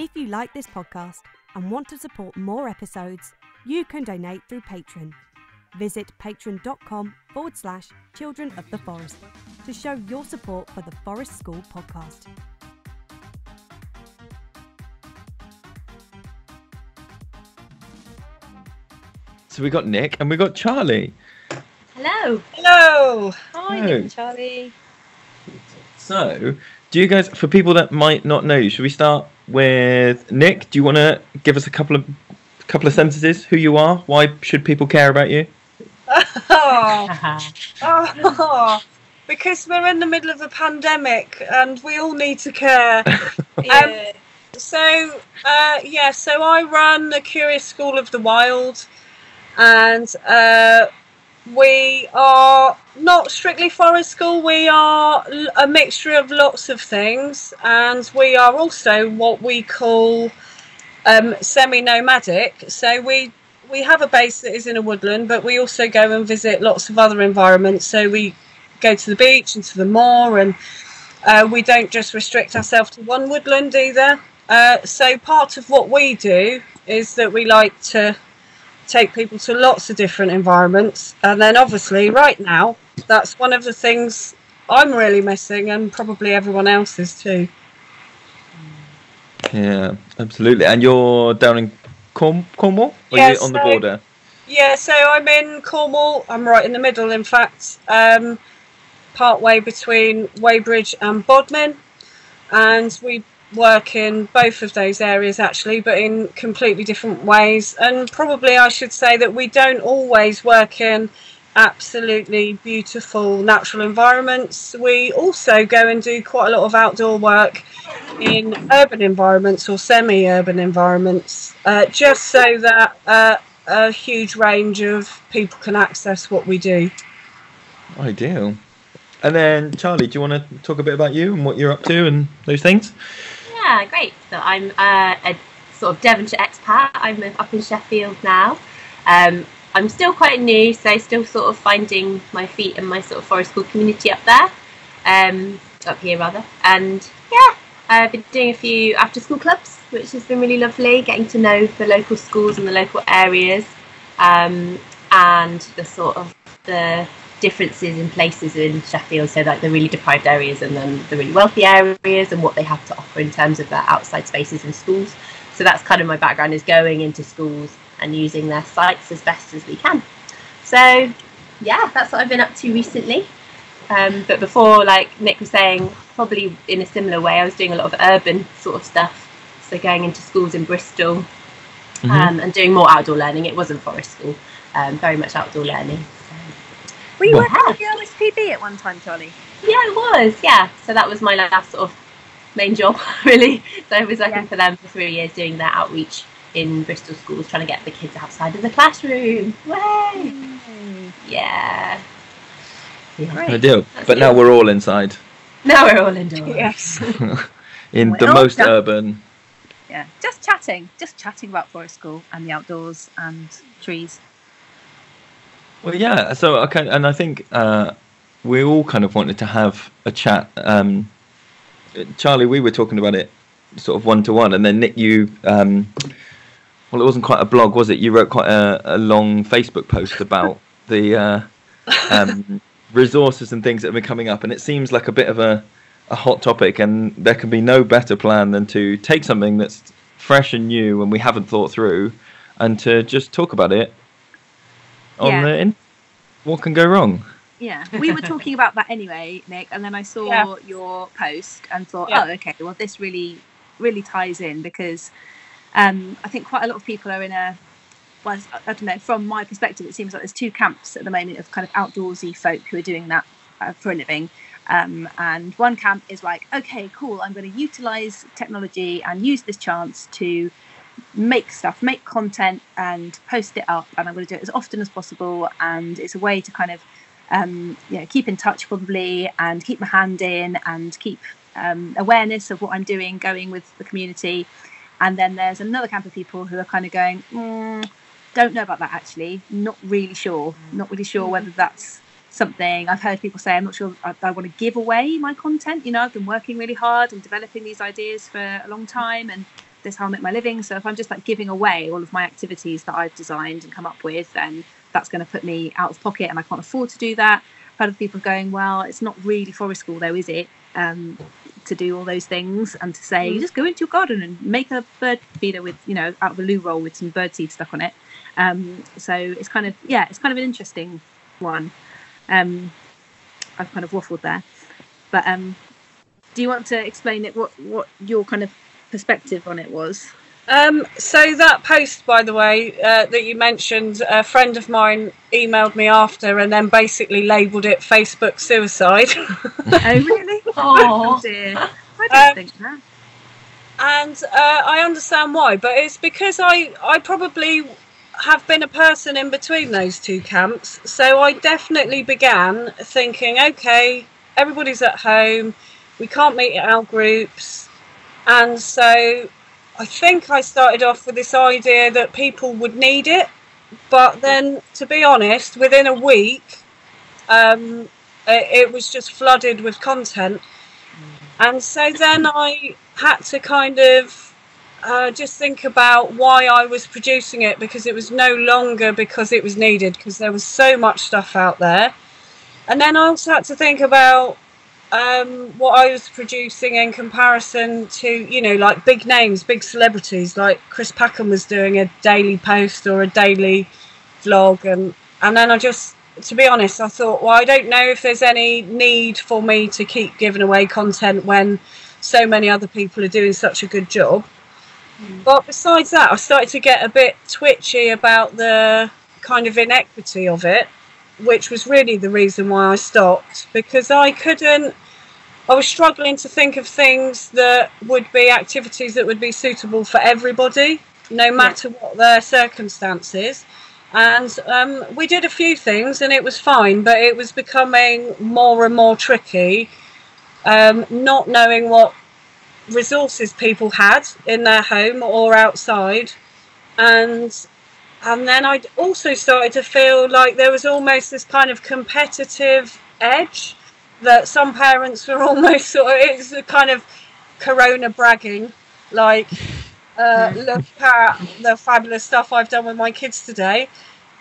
If you like this podcast and want to support more episodes, you can donate through Patreon. Visit patreon.com forward slash children of the forest to show your support for the Forest School podcast. So we got Nik and we got Charly. Hello. Hello. Hi, Hello. Nik and Charly. So, do you guys, for people that might not know you, should we start with Nik? Do you want to give us a couple of couple of sentences? Who you are? Why should people care about you? Oh, oh, because we're in the middle of a pandemic and we all need to care. Yeah. So, uh, yeah, so I run the Curious School of the Wild, and uh, we are not strictly forest school. We are a mixture of lots of things, and we are also what we call um, semi-nomadic. So we we have a base that is in a woodland, but we also go and visit lots of other environments. So we go to the beach and to the moor, and uh, we don't just restrict ourselves to one woodland either. Uh, so part of what we do is that we like to take people to lots of different environments, and then obviously right now that's one of the things I'm really missing, and probably everyone else is too. Yeah, absolutely. And you're down in Corn- Cornwall? Or Yeah, on the border? Yeah, so I'm in Cornwall. I'm right in the middle, in fact, um, part way between Wadebridge and Bodmin, and we work in both of those areas actually, but in completely different ways. And probably I should say that we don't always work in absolutely beautiful natural environments. We also go and do quite a lot of outdoor work in urban environments or semi-urban environments, uh, just so that uh, a huge range of people can access what we do. Ideal. And then, Charly, do you want to talk a bit about you and what you're up to and those things? Yeah, great. So I'm uh, a sort of Devonshire expat. I'm up in Sheffield now. Um, I'm still quite new, so still sort of finding my feet in my sort of forest school community up there, um, up here rather. And yeah, I've been doing a few after school clubs, which has been really lovely, getting to know the local schools and the local areas, um, and the sort of the differences in places in Sheffield, so like the really deprived areas and then the really wealthy areas and what they have to offer in terms of their outside spaces and schools. So that's kind of my background is going into schools and using their sites as best as we can. So yeah, that's what I've been up to recently. Um, but before, like Nik was saying, probably in a similar way, I was doing a lot of urban sort of stuff. So going into schools in Bristol Mhm. um, and doing more outdoor learning. It wasn't forest school, um, very much outdoor learning. Were you Well- working at the RSPB at one time, Charly? Yeah, it was. Yeah, so that was my last sort of main job, really. So I was working Yeah. for them for three years, doing their outreach in Bristol schools, trying to get the kids outside of the classroom. Way! Yeah. Yeah. Ideal. That's But now we're all inside Now we're all indoors. Yes. in the most done. urban. Yeah, just chatting, just chatting about forest school and the outdoors and trees. Well, yeah. So I kind and I think uh, we all kind of wanted to have a chat. Um, Charly, we were talking about it sort of one to one, and then Nik, you. Um, well, it wasn't quite a blog, was it? You wrote quite a, a long Facebook post about the uh, um, resources and things that have been coming up, and it seems like a bit of a, a hot topic. And there can be no better plan than to take something that's fresh and new and we haven't thought through, and to just talk about it on Yeah. the in- what can go wrong? Yeah, we were talking about that anyway, Nik, and then I saw Yeah. your post and thought, Yeah. oh, okay, well, this really, really ties in because um, I think quite a lot of people are in a, well, I don't know, from my perspective, it seems like there's two camps at the moment of kind of outdoorsy folk who are doing that uh, for a living. Um, and one camp is like, okay, cool, I'm going to utilize technology and use this chance to make stuff, make content and post it up. And I'm going to do it as often as possible. And it's a way to kind of, um, you know, keep in touch probably and keep my hand in and keep um, awareness of what I'm doing going with the community. And then there's another camp of people who are kind of going, mm, don't know about that actually, not really sure, not really sure whether that's something I've heard people say. I'm not sure I, I want to give away my content. You know, I've been working really hard and developing these ideas for a long time, and this how I make my living. So if I'm just like giving away all of my activities that I've designed and come up with, then that's going to put me out of pocket, and I can't afford to do that. I've heard of people going, well, it's not really forest school though, is it? Um, to do all those things and to say, Mm. just go into your garden and make a bird feeder with, you know, out of a loo roll with some bird seed stuck on it. Um, so it's kind of, yeah, it's kind of an interesting one. Um, I've kind of waffled there, but um, do you want to explain it? What what your kind of perspective on it was? Um, so that post, by the way, uh, that you mentioned, a friend of mine emailed me after and then basically labelled it Facebook suicide. oh really? Oh, dear, I don't Um, think that. and uh, I understand why, but it's because I I probably have been a person in between those two camps. So I definitely began thinking, okay, everybody's at home, we can't meet at our groups, and so I think I started off with this idea that people would need it, but then to be honest, within a week, um, it, it was just flooded with content. And so then I had to kind of uh, just think about why I was producing it because it was no longer because it was needed because there was so much stuff out there. And then I also had to think about um, what I was producing in comparison to, you know, like big names, big celebrities, like Chris Packham was doing a daily post or a daily vlog. And, and then I just, to be honest, I thought, well, I don't know if there's any need for me to keep giving away content when so many other people are doing such a good job. But besides that, I started to get a bit twitchy about the kind of inequity of it, which was really the reason why I stopped because I couldn't. I was struggling to think of things that would be activities that would be suitable for everybody, no matter what their circumstances. And um, we did a few things and it was fine, but it was becoming more and more tricky, um, not knowing what resources people had in their home or outside. And and then I also started to feel like there was almost this kind of competitive edge that some parents were almost sort of it's a kind of corona bragging like uh, look at the fabulous stuff I've done with my kids today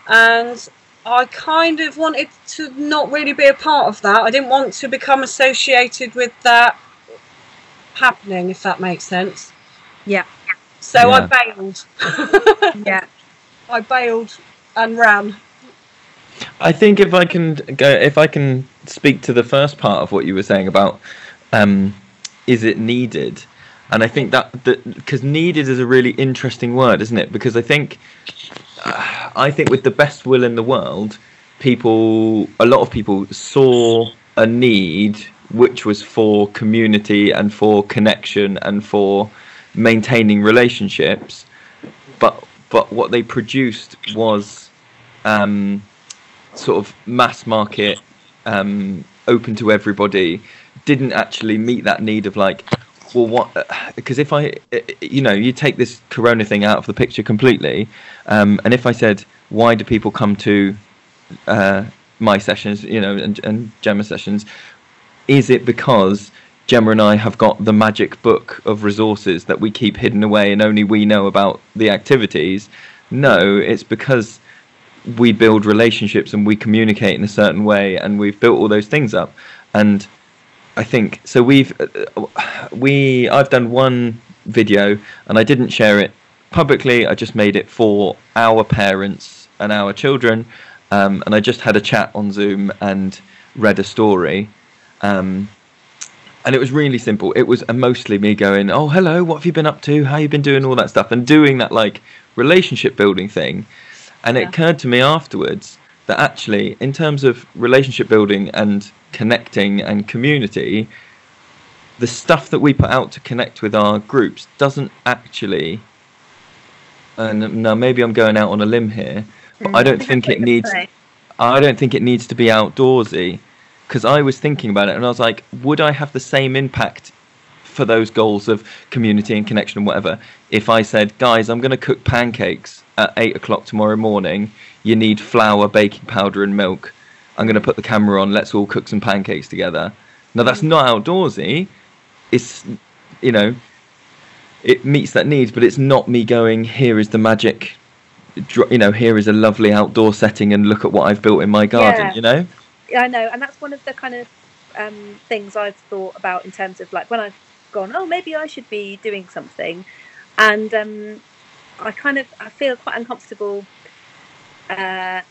and I kind of wanted to not really be a part of that I didn't want to become associated with that happening if that makes sense Yeah. so I Yeah. bailed Yeah. I bailed and ran I think if I can go, if I can speak to the first part of what you were saying about, um, is it needed? And I think that because needed is a really interesting word, isn't it? Because I think, uh, I think with the best will in the world, people, a lot of people saw a need which was for community and for connection and for maintaining relationships, but but what they produced was. Um, sort of mass market, um, open to everybody, didn't actually meet that need of like, well, what? Because if I, you know, you take this Corona thing out of the picture completely, um, and if I said, why do people come to uh, my sessions, you know, and, and Gemma sessions? Is it because Gemma and I have got the magic book of resources that we keep hidden away and only we know about the activities? No, it's because we build relationships and we communicate in a certain way and we've built all those things up. And i think so we've uh, we i've done one video and i didn't share it publicly. I just made it for our parents and our children um, and i just had a chat on zoom and read a story. Um, and it was really simple. It was mostly me going oh hello what have you been up to? How you been doing all that stuff? And doing that like relationship building thing. And it occurred to me afterwards that actually, in terms of relationship building and connecting and community, the stuff that we put out to connect with our groups doesn't actually. And now maybe I'm going out on a limb here, but I don't mm. think it needs. I don't think it needs to be outdoorsy, because I was thinking about it and I was like, would I have the same impact for those goals of community and connection and whatever if I said, guys, I'm going to cook pancakes at eight o'clock tomorrow morning. You need flour, baking powder, and milk. I'm going to put the camera on. Let's all cook some pancakes together. Now that's not outdoorsy. It's you know, it meets that need, but it's not me going here is the magic. You know, here is a lovely outdoor setting, and look at what I've built in my garden. Yeah. You know, I know, and that's one of the kind of um, things I've thought about in terms of like when I've gone, oh, maybe I should be doing something, and um, I kind of I feel quite uncomfortable, uh,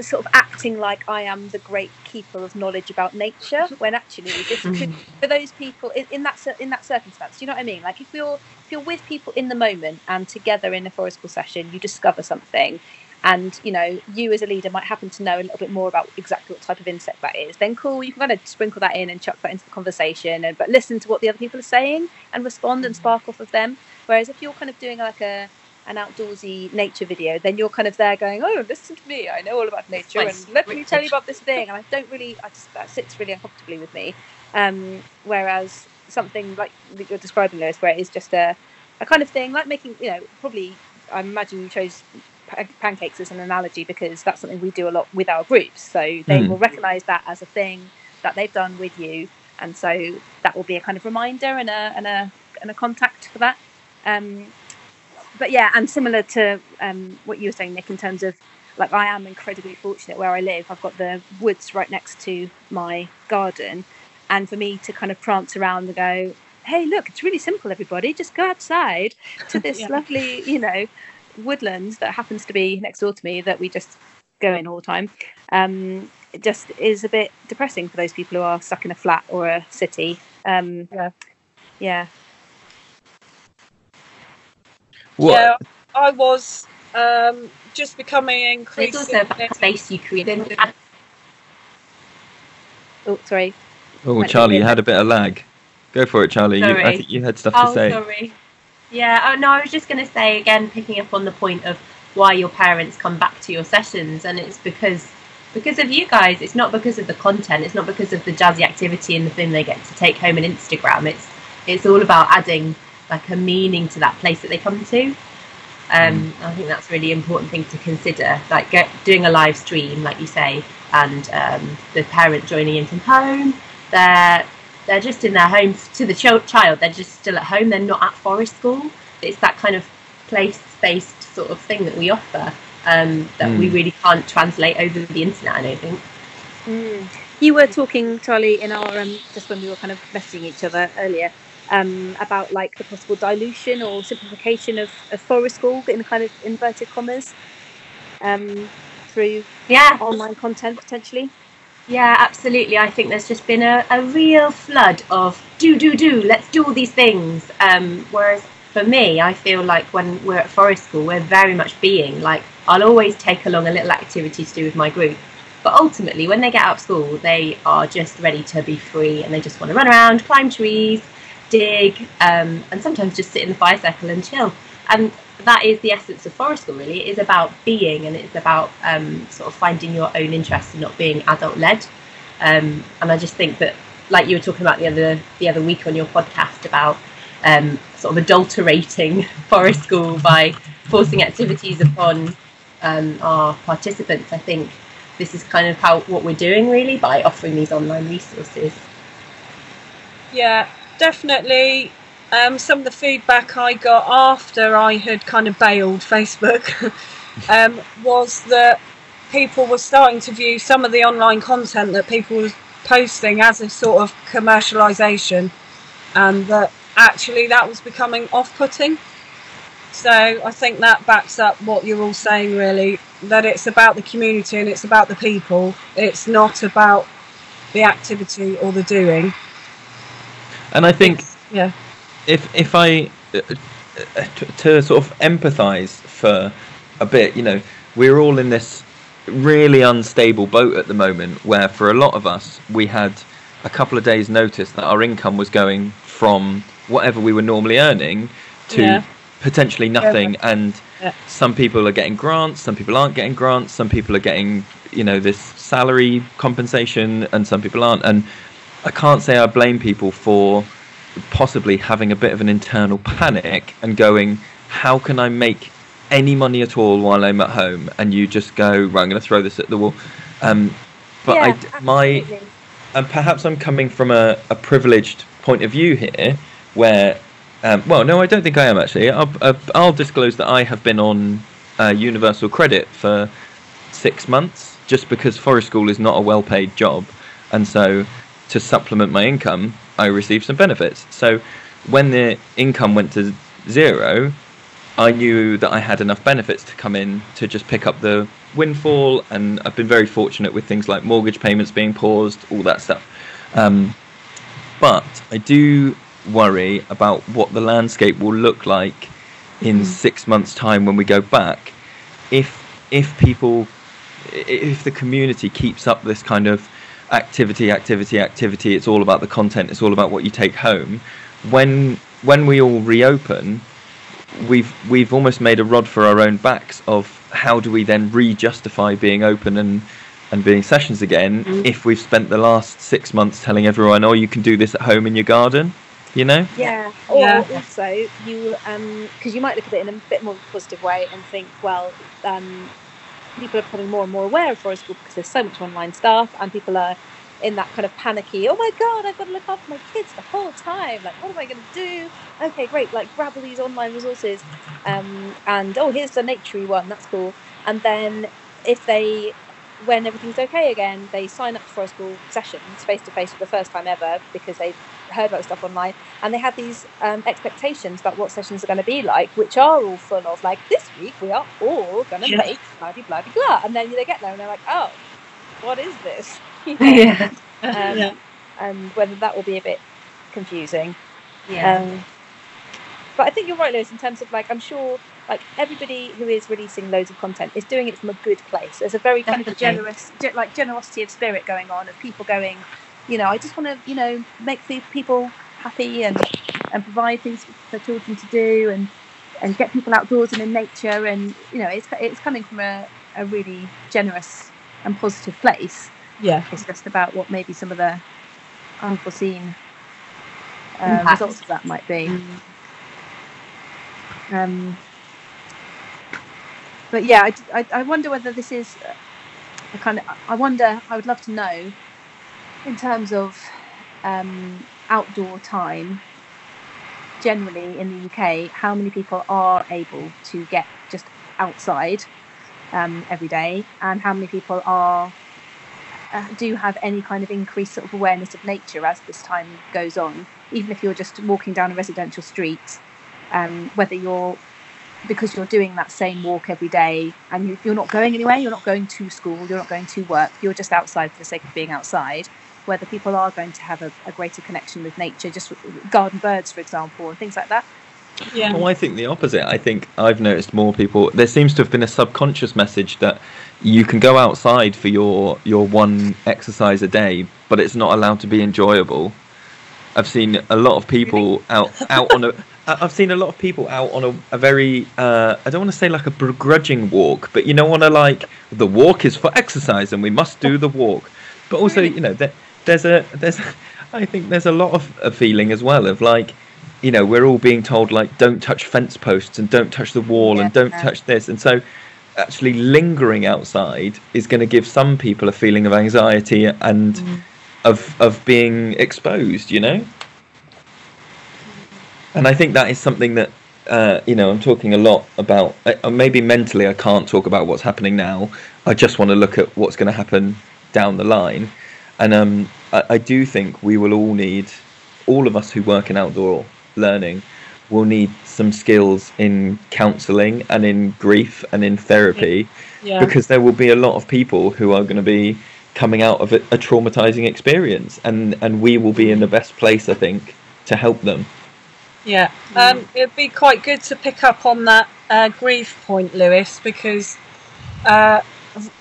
sort of acting like I am the great keeper of knowledge about nature when actually this could for those people in, in that in that circumstance. Do you know what I mean? Like if you're if you're with people in the moment and together in a forest school session, you discover something, and you know you as a leader might happen to know a little bit more about exactly what type of insect that is. Then cool, you can kind of sprinkle that in and chuck that into the conversation, and but listen to what the other people are saying and respond and spark off of them. Whereas if you're kind of doing like a an outdoorsy nature video, then you're kind of there going, "Oh, listen to me! I know all about nature, Nice. and let me tell you about this thing." And I don't really, I just that sits really uncomfortably with me. Um, whereas something like that you're describing, Lewis, where it is just a, a kind of thing like making, you know, probably I imagine you chose pancakes as an analogy because that's something we do a lot with our groups. So they Mm. will recognise that as a thing that they've done with you, and so that will be a kind of reminder and a and a and a contact for that. Um, but yeah, and similar to um, what you were saying, Nik, in terms of like I am incredibly fortunate where I live. I've got the woods right next to my garden, and for me to kind of prance around and go, "Hey, look, it's really simple, everybody. Just go outside to this Yeah. lovely, you know, woodland that happens to be next door to me that we just go in all the time." Um, it just is a bit depressing for those people who are stuck in a flat or a city. Um, Yeah. yeah, what? Yeah, I was um, just becoming It's also about the space you create. Oh, sorry. Oh, Charly, you had a bit of lag. Go for it, Charly. You, I Sorry. think you had stuff Oh, to say. sorry. Yeah, oh no, I was just going to say again, picking up on the point of why your parents come back to your sessions, and it's because because of you guys. It's not because of the content. It's not because of the jazzy activity and the thing they get to take home on Instagram. It's it's all about adding like a meaning to that place that they come to. Um, I think that's a really important thing to consider. Like get, doing a live stream, like you say, and um, the parent joining in from home. They're they're just in their home to the ch- child. They're just still at home. They're not at forest school. It's that kind of place-based sort of thing that we offer um, that we Mm. really can't translate over the internet. I don't think. Mm. You were talking, Charly, in our um, just when we were kind of messaging each other earlier um, about like the possible dilution or simplification of, of forest school in kind of inverted commas um, through Yeah, online content potentially. Yeah, absolutely. I think there's just been a, a real flood of do, do, do, let's do all these things. Um, whereas for me, I feel like when we're at forest school, we're very much being like, I'll always take along a little activity to do with my group. But ultimately, when they get out of school, they are just ready to be free and they just want to run around, climb trees, dig, um, and sometimes just sit in the fire circle and chill. And that is the essence of forest school, really. It is about being and it's about um, sort of finding your own interests and not being adult led. Um, and I just think that, like you were talking about the other the other week on your podcast about um, sort of adulterating forest school by forcing activities upon um, our participants. I think this is kind of how what we're doing really by offering these online resources. Yeah, definitely. Um, some of the feedback I got after I had kind of bailed Facebook um, was that people were starting to view some of the online content that people were posting as a sort of commercialisation, and that actually that was becoming off-putting. So I think that backs up what you're all saying, really, that it's about the community and it's about the people. It's not about the activity or the doing. And I think Yeah. If if I uh, uh, to, to sort of empathise for a bit, you know, we're all in this really unstable boat at the moment, where for a lot of us we had a couple of days' notice that our income was going from whatever we were normally earning to Yeah. potentially nothing, and Yeah. some people are getting grants, some people aren't getting grants, some people are getting you know this salary compensation, and some people aren't, and I can't say I blame people for possibly having a bit of an internal panic and going, how can I make any money at all while I'm at home? And you just go, right, I'm going to throw this at the wall. Um, but I, Yeah, d- my, and perhaps I'm coming from a, a privileged point of view here, where Um, well, no, I don't think I am actually. I'll, uh, I'll disclose that I have been on uh, Universal Credit for six months, just because Forest School is not a well-paid job, and so to supplement my income, I received some benefits. So when the income went to zero, I knew that I had enough benefits to come in to just pick up the windfall, and I've been very fortunate with things like mortgage payments being paused, all that stuff. Um, but I do worry about what the landscape will look like in six months' time when we go back. If if people, if the community keeps up this kind of activity, activity, activity, it's all about the content. It's all about what you take home. When when we all reopen, we've we've almost made a rod for our own backs of how do we then re-justify being open and and being sessions again Mm. if we've spent the last six months telling everyone, oh, you can do this at home in your garden, you know? Yeah. Or Yeah. also you um because you might look at it in a bit more positive way and think, well, um, people are becoming more and more aware of forest school because there's so much online stuff and people are in that kind of panicky, oh my god, I've got to look after my kids the whole time. Like, what am I going to do? Okay, great. Like, grab all these online resources, um, and oh, here's the naturey one. That's cool. And then if they, when everything's okay again, they sign up for a school sessions face to face for the first time ever because they've heard about stuff online, and they have these um, expectations about what sessions are going to be like, which are all full of like, this week we are all going to Yeah. make blah blah blah blah, and then they get there and they're like, oh, what is this? You know? Yeah. um, Yeah. and whether that will be a bit confusing. Yeah. Um, but I think you're right, Lewis, in terms of like, I'm sure like everybody who is releasing loads of content is doing it from a good place. There's a very kind of generous, like generosity of spirit going on, of people going, you know, I just want to, you know, make the people happy and and provide things for children to do and and get people outdoors and in nature and you know, it's it's coming from a, a really generous and positive place. Yeah. It's just about what maybe some of the unforeseen uh, results of that might be. Mm. Um, but yeah, I, I, I wonder whether this is a kind of. I wonder. I would love to know, in terms of um, outdoor time, generally in the UK, how many people are able to get just outside um, every day, and how many people are uh, do have any kind of increased sort of awareness of nature as this time goes on, even if you're just walking down a residential street, um, whether you're because you're doing that same walk every day and you, you're not going anywhere, you're not going to school, you're not going to work, you're just outside for the sake of being outside. Whether people are going to have a, a greater connection with nature, just with garden birds, for example, and things like that. Yeah. Well, I think the opposite. I think I've noticed more people. There seems to have been a subconscious message that you can go outside for your your one exercise a day, but it's not allowed to be enjoyable. I've seen a lot of people out out on a. I- I've seen a lot of people out on a, a very uh, I don't want to say like a begrudging walk, but you know, on a like the walk is for exercise and we must do the walk. But also, you know, there, there's a there's I think there's a lot of a feeling as well of like you know we're all being told like don't touch fence posts and don't touch the wall and don't touch this. And so actually lingering outside is going to give some people a feeling of anxiety and Mm. of of being exposed you know? And i think that is something that uh, you know i'm talking a lot about uh, uh, maybe mentally i can't talk about what's happening now. I just want to look at what's going to happen down the line. And um, I, I do think we will all need all of us who work in outdoor learning will need some skills in counselling and in grief and in therapy Yeah. because there will be a lot of people who are going to be coming out of a, a traumatizing experience and and we will be in the best place i think to help them. Yeah, um, it'd be quite good to pick up on that uh, grief point, Lewis, because uh,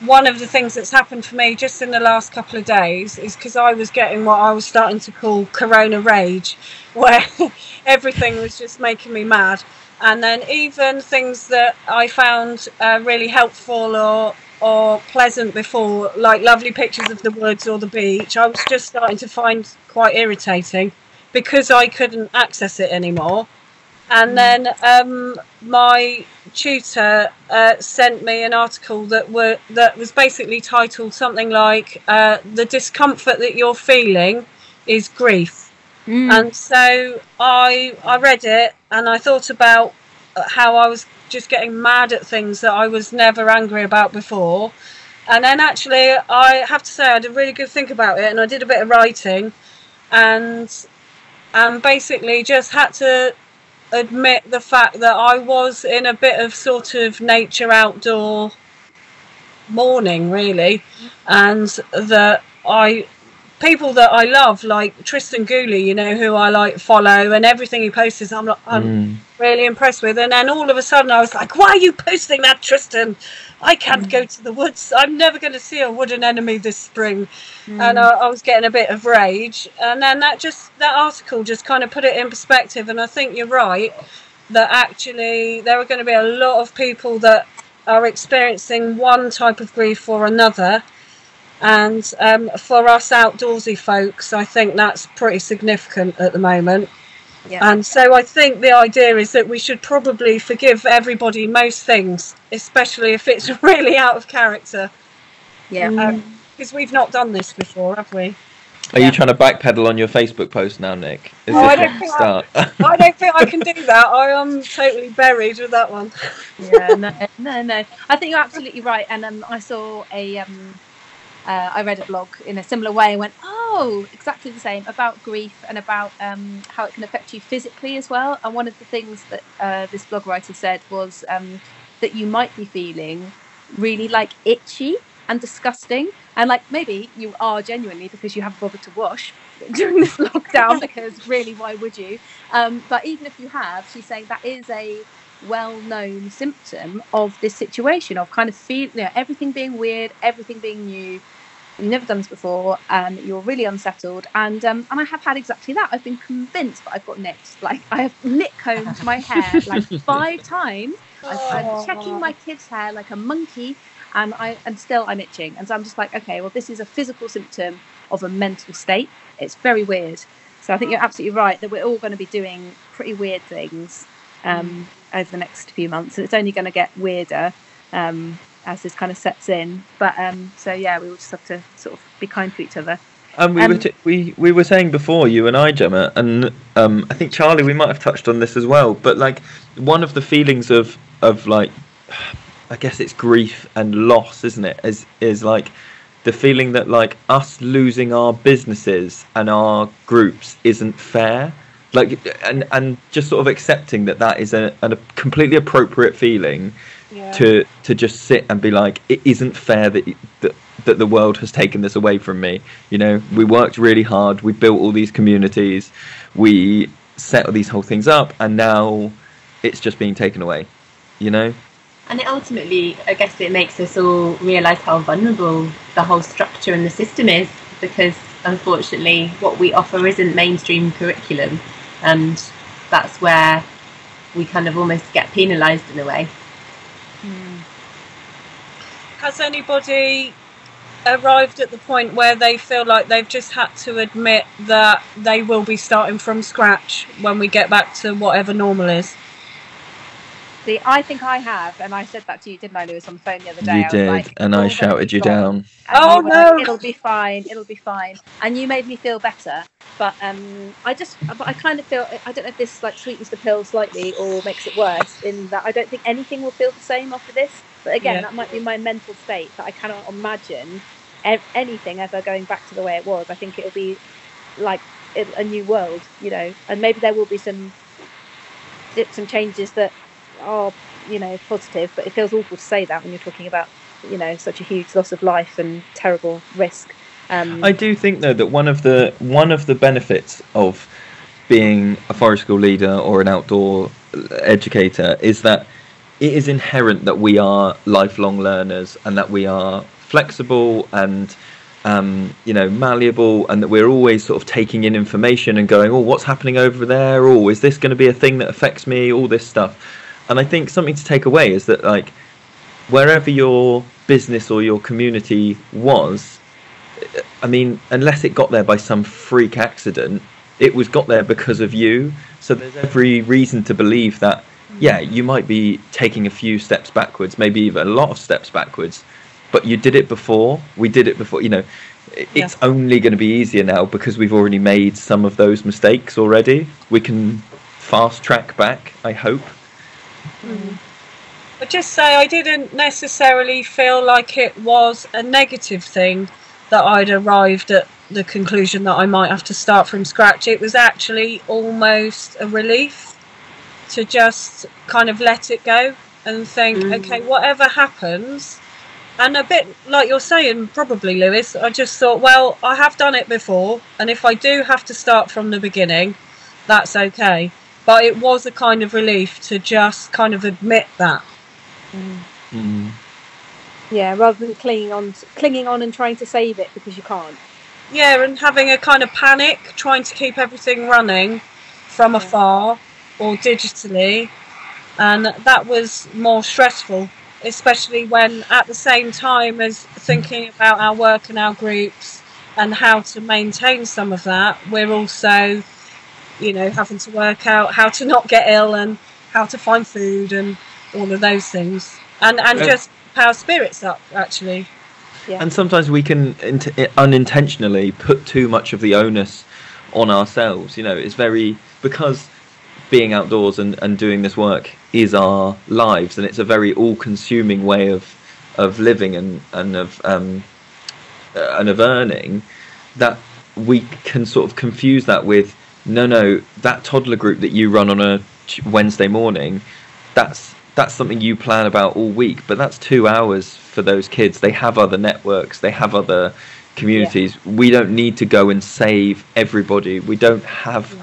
one of the things that's happened for me just in the last couple of days is because I was getting what I was starting to call corona rage, where everything was just making me mad. And then even things that I found uh, really helpful or or pleasant before, like lovely pictures of the woods or the beach, I was just starting to find quite irritating because I couldn't access it anymore. And then um, my tutor uh, sent me an article that were that was basically titled something like uh, "The discomfort that you're feeling is grief," Mm. And so I I read it and I thought about how I was just getting mad at things that I was never angry about before. And then actually I have to say I had a really good think about it and I did a bit of writing and and basically just had to admit the fact that I was in a bit of sort of nature outdoor mourning really and that I people that I love like Tristan Gooley you know who I like follow and everything he posts is I'm like, I'm Mm. Really impressed with. And then all of a sudden I was like why are you posting that Tristan? I can't go to the woods. I'm never going to see a wood anemone this spring. And I, I was getting a bit of rage. And then that just that article just kind of put it in perspective. And I think you're right that actually there are going to be a lot of people that are experiencing one type of grief or another. And um, for us outdoorsy folks I think that's pretty significant at the moment Yeah. and so I think the idea is that we should probably forgive everybody most things especially if it's really out of character yeah. because we've not done this before have we Are Yeah. you trying to backpedal on your Facebook post now, Nik? Is Oh, I don't think start? I don't think I can do that. I am totally buried with that one. yeah, no, no, no. I think you're absolutely right. And um, I saw a, um, uh, I read a blog in a similar way and went, oh, exactly the same about grief and about um, how it can affect you physically as well. And one of the things that uh, this blog writer said was um, that you might be feeling really like itchy and disgusting. And like maybe you are genuinely because you haven't bothered to wash during this lockdown because really, why would you? Um, but even if you have, she's saying that is a well-known symptom of this situation of kind of feel you know everything being weird everything being new you've never done this before and you're really unsettled. And um, and I have had exactly that. I've been convinced that I've got nicked like I have nit combed my hair like five times. I've, I'm checking my kid's hair like a monkey and I and still I'm itching. And so I'm just like okay well this is a physical symptom of a mental state. It's very weird. So I think you're absolutely right that we're all going to be doing pretty weird things um, over the next few months, and it's only going to get weirder um, as this kind of sets in. But um, so yeah, we will just have to sort of be kind to each other. And we Um, were t- we we were saying before you and I, Gemma, and um, I think Charly, we might have touched on this as well. But like one of the feelings of of like, I guess it's grief and loss, isn't it? Is is like the feeling that like us losing our businesses and our groups isn't fair. Like and and just sort of accepting that that is a, a completely appropriate feeling Yeah. to to just sit and be like it isn't fair that that that the world has taken this away from me you know we worked really hard we built all these communities we set all these whole things up and now it's just being taken away you know And it ultimately, I guess it makes us all realise how vulnerable the whole structure and the system is because unfortunately what we offer isn't mainstream curriculum and that's where we kind of almost get penalised in a way. Has anybody arrived at the point where they feel like they've just had to admit that they will be starting from scratch when we get back to whatever normal is? See, I think I have, and I said that to you, didn't I, Lewis, on the phone the other day? you I did like, and i shouted you gone." down And Oh, no. like, it'll be fine. It'll be fine. And you made me feel better. But um, I just, but I kind of feel. I don't know if this like sweetens the pill slightly or makes it worse. In that I don't think anything will feel the same after this. But again, Yeah. that might be my mental state that I cannot imagine ev- anything ever going back to the way it was. I think it'll be like a new world, you know. And maybe there will be some some changes that are you know positive. But it feels awful to say that when you're talking about you know such a huge loss of life and terrible risk. Um, I do think though that one of the one of the benefits of being a forest school leader or an outdoor educator is that it is inherent that we are lifelong learners and that we are flexible and um, you know malleable and that we're always sort of taking in information and going oh what's happening over there oh is this going to be a thing that affects me all this stuff and I think something to take away is that like wherever your business or your community was I mean, unless it got there by some freak accident, it was got there because of you. So there's every reason to believe that, yeah, you might be taking a few steps backwards, maybe even a lot of steps backwards, but you did it before. We did it before. You know, it's only going to be easier now because we've already made some of those mistakes already. We can fast track back. I hope. I just say I didn't necessarily feel like it was a negative thing that I'd arrived at the conclusion that I might have to start from scratch. It was actually almost a relief to just kind of let it go and think, Mm. okay, whatever happens. And a bit like you're saying, probably, Lewis, I just thought, well, I have done it before, and if I do have to start from the beginning, that's okay. But it was a kind of relief to just kind of admit that. Mm. Yeah, rather than clinging on, clinging on and trying to save it because you can't. Yeah, and having a kind of panic, trying to keep everything running from Yeah. afar or digitally, and that was more stressful, especially when at the same time as thinking about our work and our groups and how to maintain some of that, we're also, you know, having to work out how to not get ill and how to find food and all of those things, and and Yeah. just power spirits up actually. Yeah. And sometimes we can int- unintentionally put too much of the onus on ourselves. You know, it's very because being outdoors and, and doing this work is our lives, and it's a very all-consuming way of of living and and of um, uh, and of earning. That we can sort of confuse that with no, no, that toddler group that you run on a Wednesday morning, that's that's something you plan about all week, but that's two hours for those kids. They have other networks, they have other communities. We don't need to go and save everybody. We don't have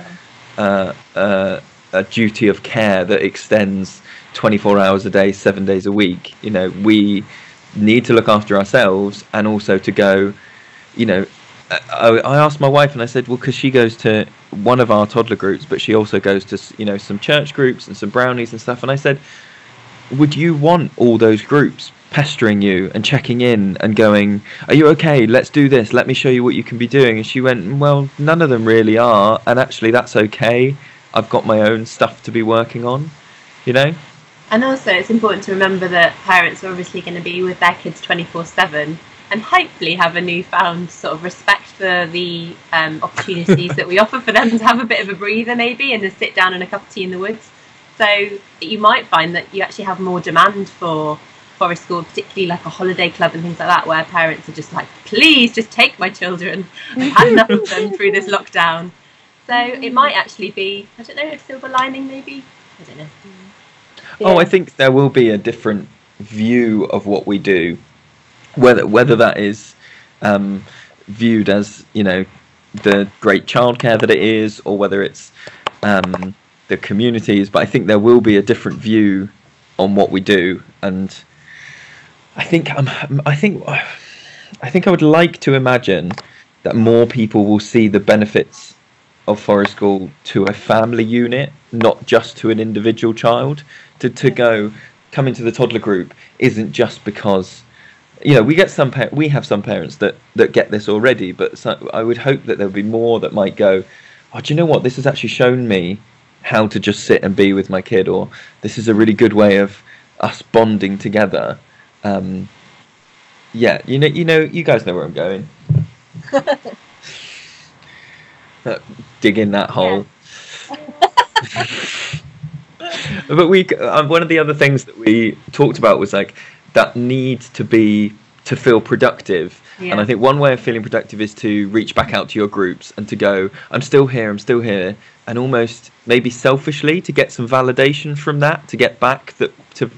uh, uh, a duty of care that extends 24 hours a day, seven days a week. You know, we need to look after ourselves and also to go, you know, I, asked my wife and I said, well, because she goes to one of our toddler groups, but she also goes to, you know, some church groups and some brownies and stuff. And I said, would you want all those groups pestering you and checking in and going, Are you okay? Let's do this. Let me show you what you can be doing. And she went, Well, none of them really are. And actually, that's okay. I've got my own stuff to be working on, you know? And also, it's important to remember that parents are obviously going to be with their kids 24 7 and hopefully have a newfound sort of respect for the um, opportunities that we offer for them to have a bit of a breather, maybe, and to sit down and a cup of tea in the woods. So you might find that you actually have more demand for forest school, particularly like a holiday club and things like that, where parents are just like, please just take my children. I've had enough of them through this lockdown. So it might actually be, I don't know, a silver lining maybe. I don't know. Oh, I think there will be a different view of what we do, whether whether that is um, viewed as you know the great childcare that it is, or whether it's um, the communities. But I think there will be a different view on what we do, and I think um, I think I think I would like to imagine that more people will see the benefits of forest school to a family unit, not just to an individual child. To to go come into the toddler group isn't just because you know we get some par- we have some parents that that get this already, but so, I would hope that there'll be more that might go. Oh, do you know what? This has actually shown me how to just sit and be with my kid, or this is a really good way of us bonding together. Um, yeah, you know, you know, you guys know where I'm going. Uh, dig in that hole. but we, um, one of the other things that we talked about was like that need to be to feel productive. And I think one way of feeling productive is to reach back out to your groups and to go, I'm still here, I'm still here, and almost maybe selfishly to get some validation from that, to get back that to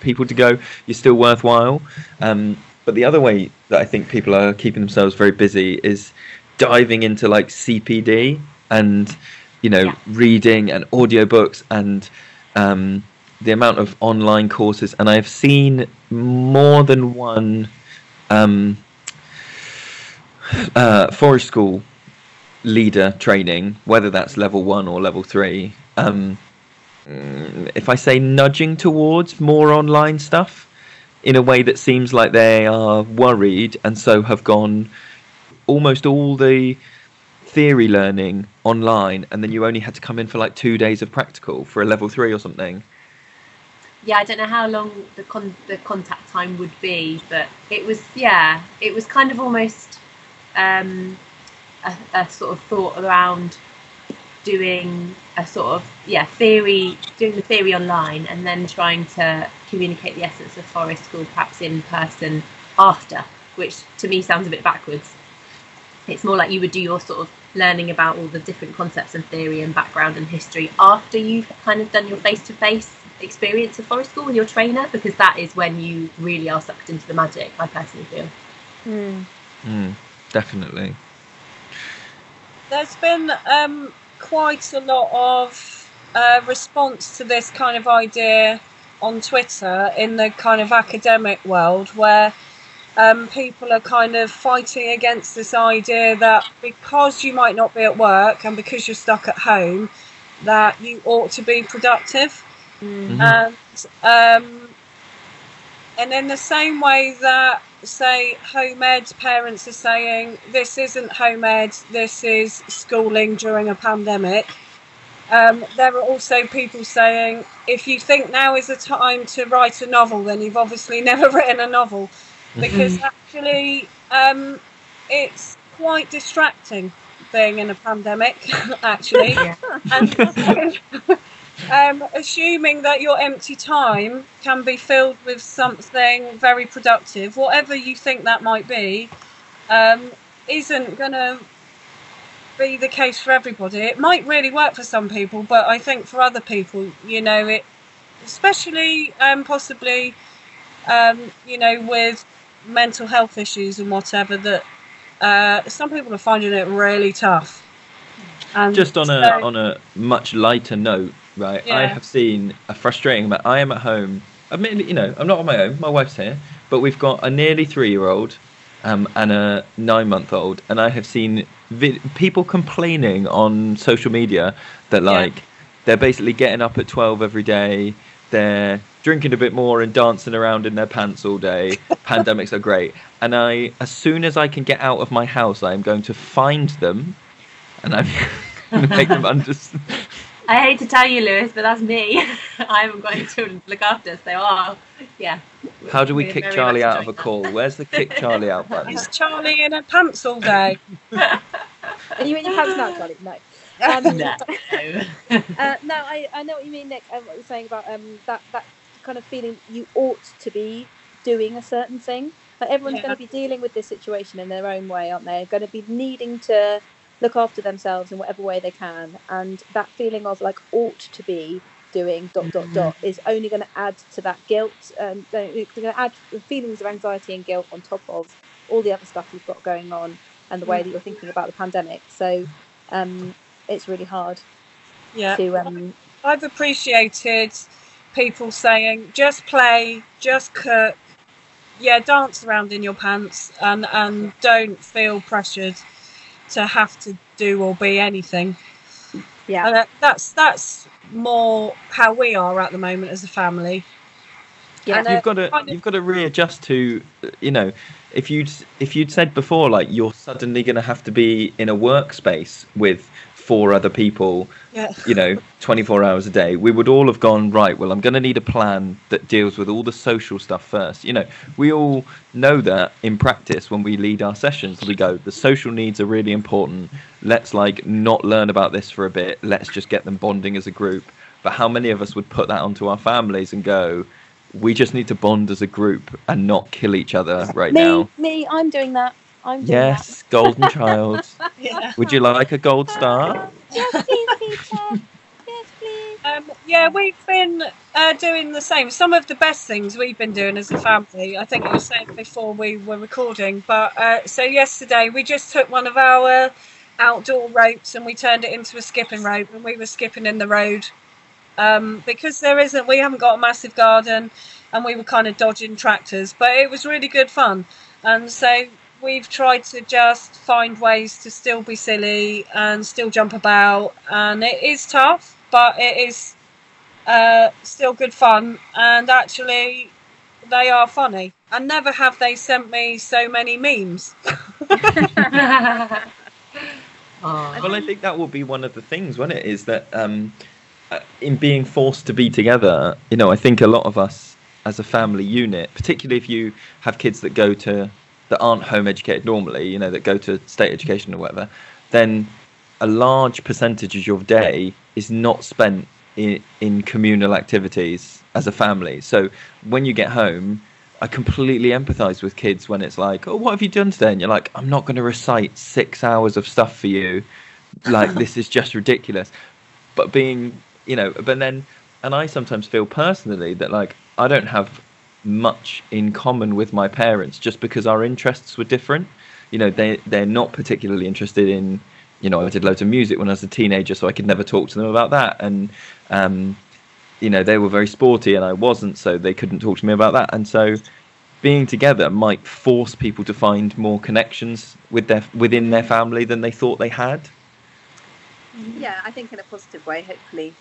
people to go, you're still worthwhile. Um, but the other way that I think people are keeping themselves very busy is diving into like CPD and you know Yeah. reading and audiobooks and um, the amount of online courses. And I've seen more than one um, uh, forest school leader training, whether that's level one or level three. Um, if I say nudging towards more online stuff in a way that seems like they are worried and so have gone almost all the theory learning online and then you only had to come in for like two days of practical for a level three or something. Yeah, I don't know how long the con- the contact time would be, but it was yeah, it was kind of almost um, a, a sort of thought around doing a sort of yeah theory, doing the theory online, and then trying to communicate the essence of forest school perhaps in person after, which to me sounds a bit backwards. It's more like you would do your sort of learning about all the different concepts and theory and background and history after you've kind of done your face to face experience of forest school with your trainer because that is when you really are sucked into the magic i personally feel Mm. Mm, definitely. There's been um, quite a lot of uh, response to this kind of idea on Twitter in the kind of academic world where um, people are kind of fighting against this idea that because you might not be at work and because you're stuck at home, that you ought to be productive. Mhm. And um, and in the same way that say home ed parents are saying this isn't home ed, this is schooling during a pandemic. Um, there are also people saying if you think now is the time to write a novel, then you've obviously never written a novel because actually um, it's quite distracting being in a pandemic. actually, yeah and um, assuming that your empty time can be filled with something very productive, whatever you think that might be, um, isn't going to be the case for everybody. It might really work for some people, but I think for other people, you know, it, especially um, possibly, um, you know, with mental health issues and whatever, that uh, some people are finding it really tough. And Just on a on a much lighter note, right? I have seen a frustrating amount. I am at home. Admittedly, you know, I'm not on my own. My wife's here, but we've got a nearly three-year-old um, and a nine-month-old, and I have seen people complaining on social media that Yeah. like they're basically getting up at 12 every day. They're drinking a bit more and dancing around in their pants all day. Pandemics are great, and I, as soon as I can get out of my house, I am going to find them, and I'm going to make them understand. i hate to tell you lewis but that's me i haven't got any children to look after so oh yeah How do we We're kick Charly out of a enjoying call? Where's the kick Charly out button? Is Charly in her pants all day? Are you in your pants now, Charly? No. Um, No. uh, no, I, I know what you mean, Nik. And what you're saying about um, that that kind of feeling you ought to be doing a certain thing. Like everyone's Yeah. going to be dealing with this situation in their own way, aren't they? Going to be needing to look after themselves in whatever way they can, and that feeling of like ought to be doing dot dot dot is only going to add to that guilt. Um, it's going to add feelings of anxiety and guilt on top of all the other stuff you've got going on and the way that you're thinking about the pandemic. So um, it's really hard Yeah. to um, I've appreciated people saying just play, just cook, yeah, dance around in your pants and, and don't feel pressured to have to do or be anything. yeah. And that, that's that's more how we are at the moment as a family. Yeah. And, You've got to kind of- you've got to readjust to you know if you'd if you'd said before like you're suddenly going to have to be in a workspace with four other people Yeah. you know 24 hours a day. We would all have gone right well i'm going to need a plan that deals with all the social stuff first. You know we all know that in practice when we lead our sessions we go the social needs are really important. Let's like not learn about this for a bit. Let's just get them bonding as a group. But how many of us would put that onto our families and go we just need to bond as a group and not kill each other right me, now? me, I'm doing that. I'm doing yes golden child Yeah. would you like a gold star. Yes, please, teacher. Yes, please. Um, yeah, we've been uh, doing the same. Some of the best things we've been doing as a family, I think I was saying before we were recording. But uh, so yesterday we just took one of our outdoor ropes and we turned it into a skipping rope, and we were skipping in the road um, because there isn't. We haven't got a massive garden, and we were kind of dodging tractors, but it was really good fun. And so we've tried to just find ways to still be silly and still jump about, and it is tough, but it is uh, still good fun. And actually, they are funny. And never have they sent me so many memes. Well, I think that will be one of the things, won't it? Is that um, uh, in being forced to be together, you know, I think a lot of us as a family unit, particularly if you have kids that go to that aren't home educated normally, you know, that go to state education or whatever, then a large percentage of your day is not spent in, in communal activities as a family. So when you get home, I completely empathize with kids when it's like, "Oh, what have you done today?" And you're like, "I'm not going to recite six hours of stuff for you. Like this is just ridiculous." But being, you know, but then, and I sometimes feel personally that like I don't have much in common with my parents just because our interests were different. You know, they they're not particularly interested in, you know, I did loads of music when I was a teenager, so I could never talk to them about that, and um, you know they were very sporty and I wasn't, so they couldn't talk to me about that. And so being together might force people to find more connections with their within their family than they thought they had. Yeah, I think in a positive way. Hopefully,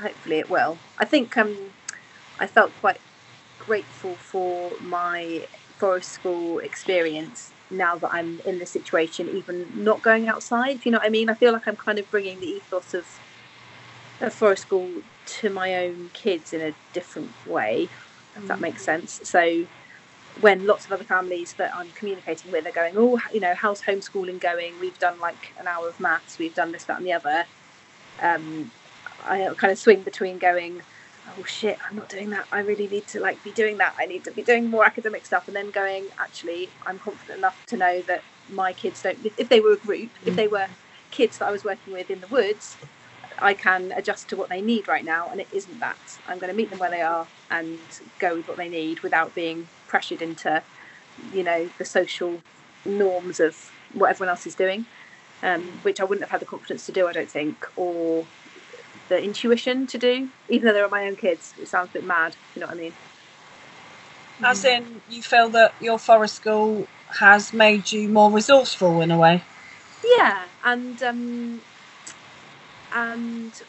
hopefully it will. I think um, I felt quite grateful for my forest school experience now that I'm in this situation, even not going outside. You know what I mean? I feel like I'm kind of bringing the ethos of a forest school to my own kids in a different way, if that makes sense. So when lots of other families that I'm communicating with are going, oh, you know, how's homeschooling going? We've done like an hour of maths, we've done this, that, and the other. Um, I kind of swing between going, oh shit, I'm not doing that. I really need to like be doing that. I need to be doing more academic stuff, and then going, actually, I'm confident enough to know that my kids don't. If they were a group, if they were kids that I was working with in the woods, I can adjust to what they need right now, and it isn't that. I'm going to meet them where they are and go with what they need without being pressured into, you know, the social norms of what everyone else is doing, um, which I wouldn't have had the confidence to do, I don't think, or the intuition to do, even though they're my own kids. It sounds a bit mad, you know what I mean? As in, you feel that your forest school has made you more resourceful in a way. Yeah, and um, and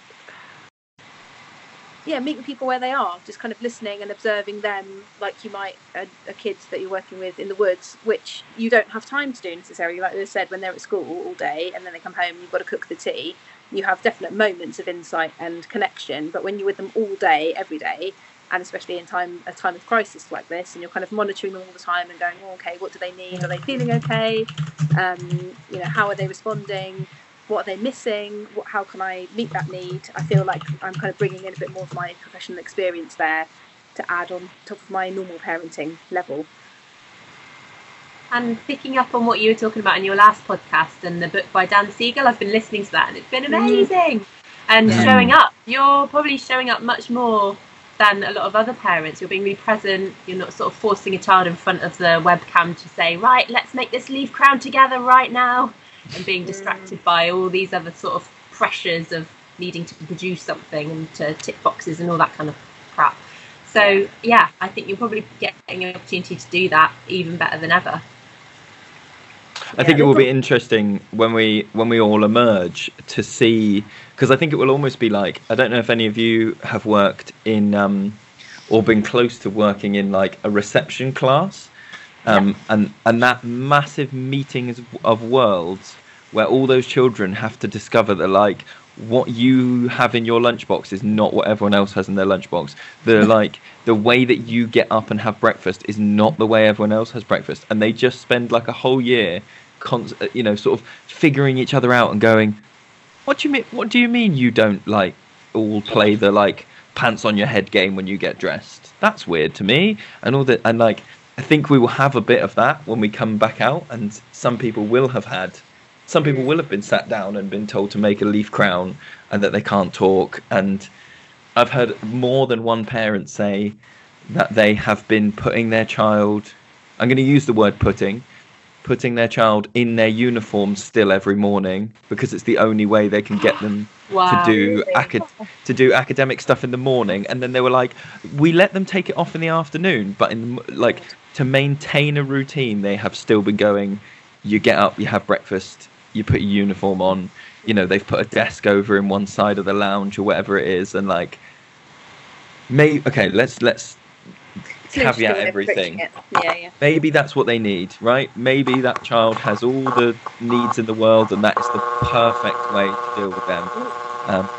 yeah, meeting people where they are, just kind of listening and observing them, like you might a, a kids that you're working with in the woods, which you don't have time to do necessarily. Like I said, when they're at school all day and then they come home, you've got to cook the tea. You have definite moments of insight and connection, but when you're with them all day, every day, and especially in time a time of crisis like this, and you're kind of monitoring them all the time and going, oh, okay, what do they need? Are they feeling okay? Um, you know, how are they responding? what are they missing what, how can i meet that need i feel like i'm kind of bringing in a bit more of my professional experience there to add on top of my normal parenting level And picking up on what you were talking about in your last podcast and the book by Dan Siegel, I've been listening to that and it's been mm. amazing. And Yeah. showing up, you're probably showing up much more than a lot of other parents. You're being really present. You're not sort of forcing a child in front of the webcam to say, right, let's make this leaf crown together right now, and being mm. distracted by all these other sort of pressures of needing to produce something and to tick boxes and all that kind of crap. So yeah, I think you're probably getting an opportunity to do that even better than ever. I think it will be interesting when we when we all emerge to see because I think it will almost be like I don't know if any of you have worked in um, or been close to working in like a reception class, um, and and that massive meeting is- of worlds where all those children have to discover that like what you have in your lunchbox is not what everyone else has in their lunchbox. The like the way that you get up and have breakfast is not the way everyone else has breakfast, and they just spend like a whole year, cons- uh, you know, sort of figuring each other out and going, "What do you mean? What do you mean you don't like all play the like pants on your head game when you get dressed? That's weird to me." And all that, and like I think we will have a bit of that when we come back out, and some people will have had some people will have been sat down and been told to make a leaf crown and that they can't talk and i've heard more than one parent say that they have been putting their child i'm going to use the word putting putting their child in their uniform still every morning because it's the only way they can get them Wow. to do acad- to do academic stuff in the morning and then they were like we let them take it off in the afternoon but in like to maintain a routine they have still been going you get up you have breakfast you put your uniform on you know they've put a desk over in one side of the lounge or whatever it is and like may okay let's let's caveat everything. Yeah, yeah. maybe that's what they need, right? Maybe that child has all the needs in the world, and that is the perfect way to deal with them. Um,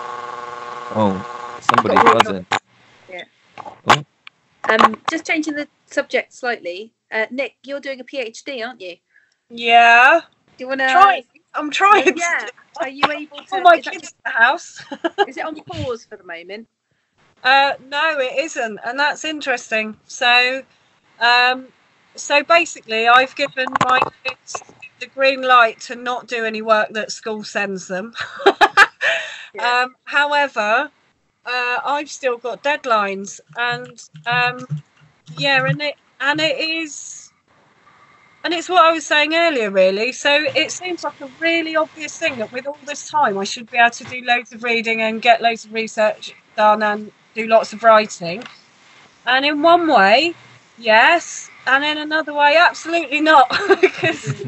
oh, somebody's buzzing. Um, just changing the subject slightly. Uh, Nik, you're doing a PhD, aren't you? Yeah. Do you want to? Trying. I'm trying. to Yeah. Are you able to? All my is, that kids in the house. is it on pause for the moment? Uh, no, it isn't, and that's interesting. So, um, so basically, I've given my kids the green light to not do any work that school sends them. Yeah. um, however, uh, I've still got deadlines, and um, yeah, and it and it is, and it's what I was saying earlier, really. So it seems like a really obvious thing that with all this time, I should be able to do loads of reading and get loads of research done and do lots of writing. And in one way, yes, and in another way, absolutely not. because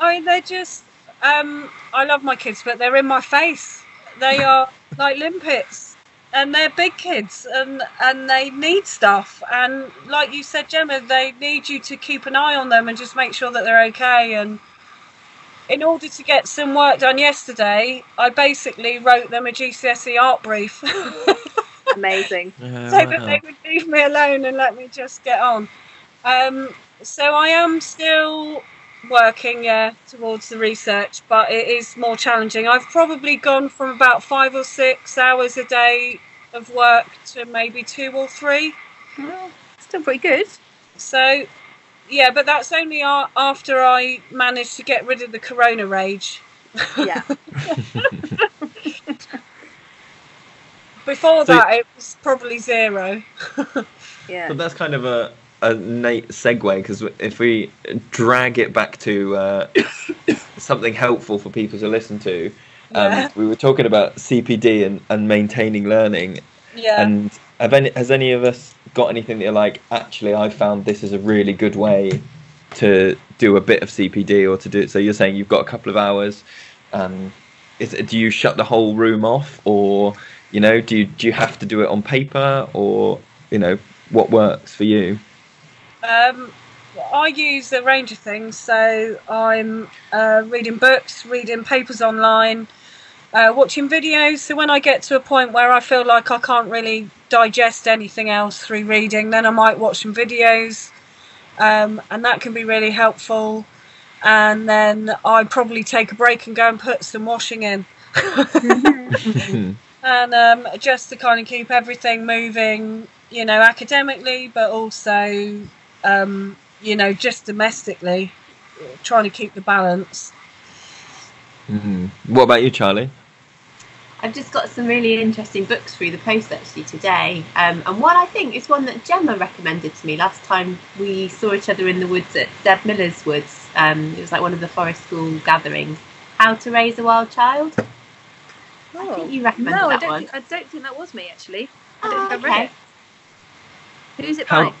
I mean, they're just. Um, I love my kids, but they're in my face. They are like limpets, and they're big kids, and and they need stuff. And like you said, Gemma, they need you to keep an eye on them and just make sure that they're okay. And in order to get some work done yesterday, I basically wrote them a GCSE art brief. Amazing. Yeah, so that they would leave me alone and let me just get on. Um, so I am still working, yeah, towards the research, but it is more challenging. I've probably gone from about five or six hours a day of work to maybe two or three. Well, still pretty good. So, yeah, but that's only after I managed to get rid of the corona rage. Yeah. Before So- that, it was probably zero. Yeah. But that's kind of a, a neat segue because if we drag it back to uh, something helpful for people to listen to, um, Yeah. we were talking about CPD and, and maintaining learning. Yeah. And have any, has any of us got anything that you're like, actually, I found this is a really good way to do a bit of CPD or to do it? So you're saying you've got a couple of hours. Um, is do you shut the whole room off, or you know, do you do you have to do it on paper, or you know, what works for you? Um, I use a range of things. So I'm uh, reading books, reading papers online, uh, watching videos. So when I get to a point where I feel like I can't really digest anything else through reading, then I might watch some videos, um, and that can be really helpful. And then I probably take a break and go and put some washing in. and um, just to kind of keep everything moving, you know, academically, but also, um, you know, just domestically, trying to keep the balance. Mhm. What about you, Charly? I've just got some really interesting books through the post actually today, um, and one I think is one that Gemma recommended to me last time we saw each other in the woods at Deb Miller's woods. Um, it was like one of the forest school gatherings. How to raise a wild child. I think you recommended no, I don't. one. Think, I don't think that was me actually. I don't Oh, think I've read okay. it. Who's it How by?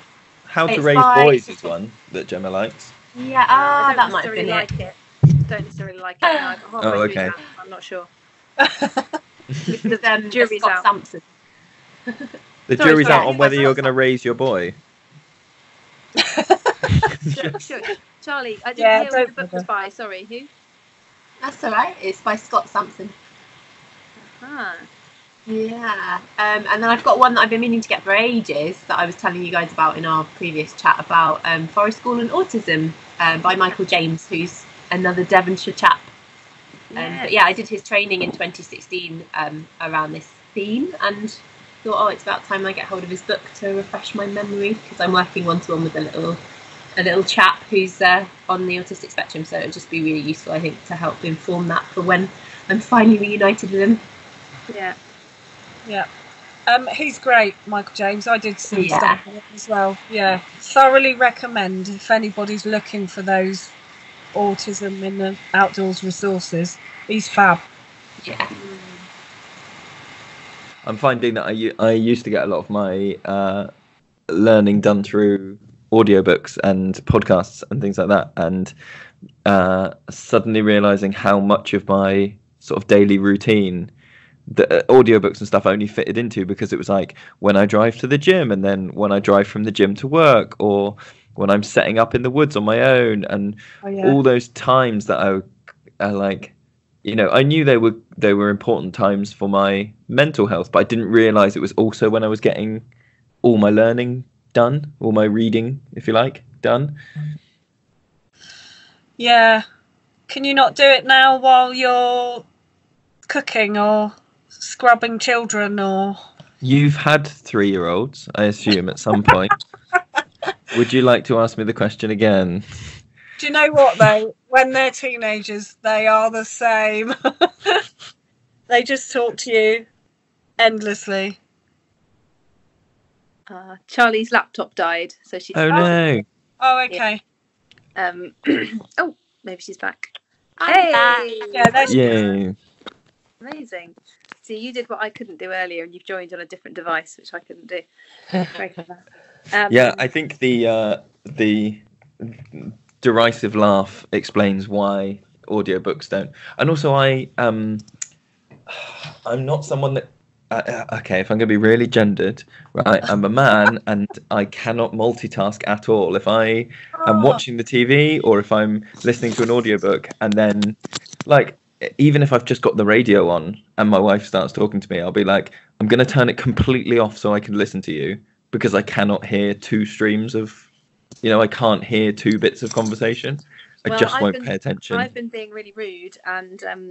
How to It's raise by- boys is one that Gemma likes. Yeah, I ah, don't that might have been like it. Don't necessarily like it. No, Oh, okay. that. I'm not sure. With um, Jury's Scott out. Sampson. The Sorry, jury's sorry, out on whether you're going to raise your boy. Sure, sure. Charly, I didn't Yeah, hear who don't the book was by. Sorry, who? That's all right. It's by Scott Sampson. Ah, Yeah, um, and then I've got one that I've been meaning to get for ages that I was telling you guys about in our previous chat about um, forest school and autism um, by Michael James, who's another Devonshire chap. Um, yeah. but yeah, I did his training in 2016 um, around this theme and thought, oh, it's about time I get hold of his book to refresh my memory because I'm working one to one with a little a little chap who's uh, on the autistic spectrum, so it would just be really useful, I think, to help inform that for when I'm finally reunited with him. Yeah. Yeah. Um, he's great, Michael James. I did see Yeah. stuff as well. Yeah, thoroughly recommend if anybody's looking for those autism in the outdoors resources. He's fab. Yeah. I'm finding that I, I used to get a lot of my uh, learning done through audiobooks and podcasts and things like that, and uh, suddenly realizing how much of my sort of daily routine the uh, audiobooks and stuff only fitted into because it was like when I drive to the gym and then when I drive from the gym to work or when I'm setting up in the woods on my own and Oh, yeah. all those times that I are like you know I knew they were they were important times for my mental health but I didn't realize it was also when I was getting all my learning done all my reading if you like done. Yeah. Can you not do it now while you're cooking or scrubbing children or You've had three year olds, I assume, at some point. Would you like to ask me the question again? Do you know what though? When they're teenagers, they are the same. they just talk to you endlessly. Uh, Charly's laptop died, so she's Oh no. Oh, okay. um oh maybe she's back. I'm hey, back. Yeah, that's Yay. amazing. See, you did what I couldn't do earlier, and you've joined on a different device, which I couldn't do. Um, Yeah, I think the uh, the derisive laugh explains why audiobooks don't. And also, I um, I'm not someone that. Uh, uh, okay, if I'm going to be really gendered, right, I'm a man and I cannot multitask at all. If I am Oh, watching the TV or if I'm listening to an audiobook and then, like, even if I've just got the radio on and my wife starts talking to me, I'll be like, I'm going to turn it completely off so I can listen to you because I cannot hear two streams of, you know, I can't hear two bits of conversation. I Well, just I've won't been- pay attention. I've been being really rude and um,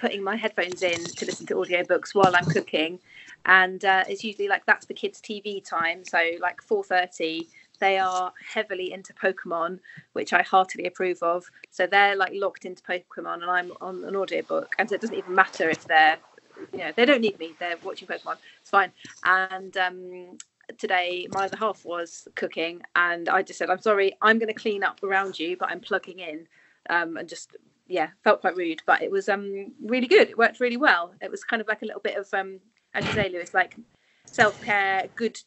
putting my headphones in to listen to audiobooks while I'm cooking, and uh, it's usually like that's the kids' TV time. So like 4:30, they are heavily into Pokemon, which I heartily approve of. So they're like locked into Pokemon, and I'm on an audiobook, and so it doesn't even matter if they're, you know, they don't need me. They're watching Pokemon. It's fine. And um, today my other half was cooking and i just said i'm sorry i'm going to clean up around you but i'm plugging in um, and just yeah felt quite rude but it was um really good it worked really well it was kind of like a little bit of um as you say lewis like self-care good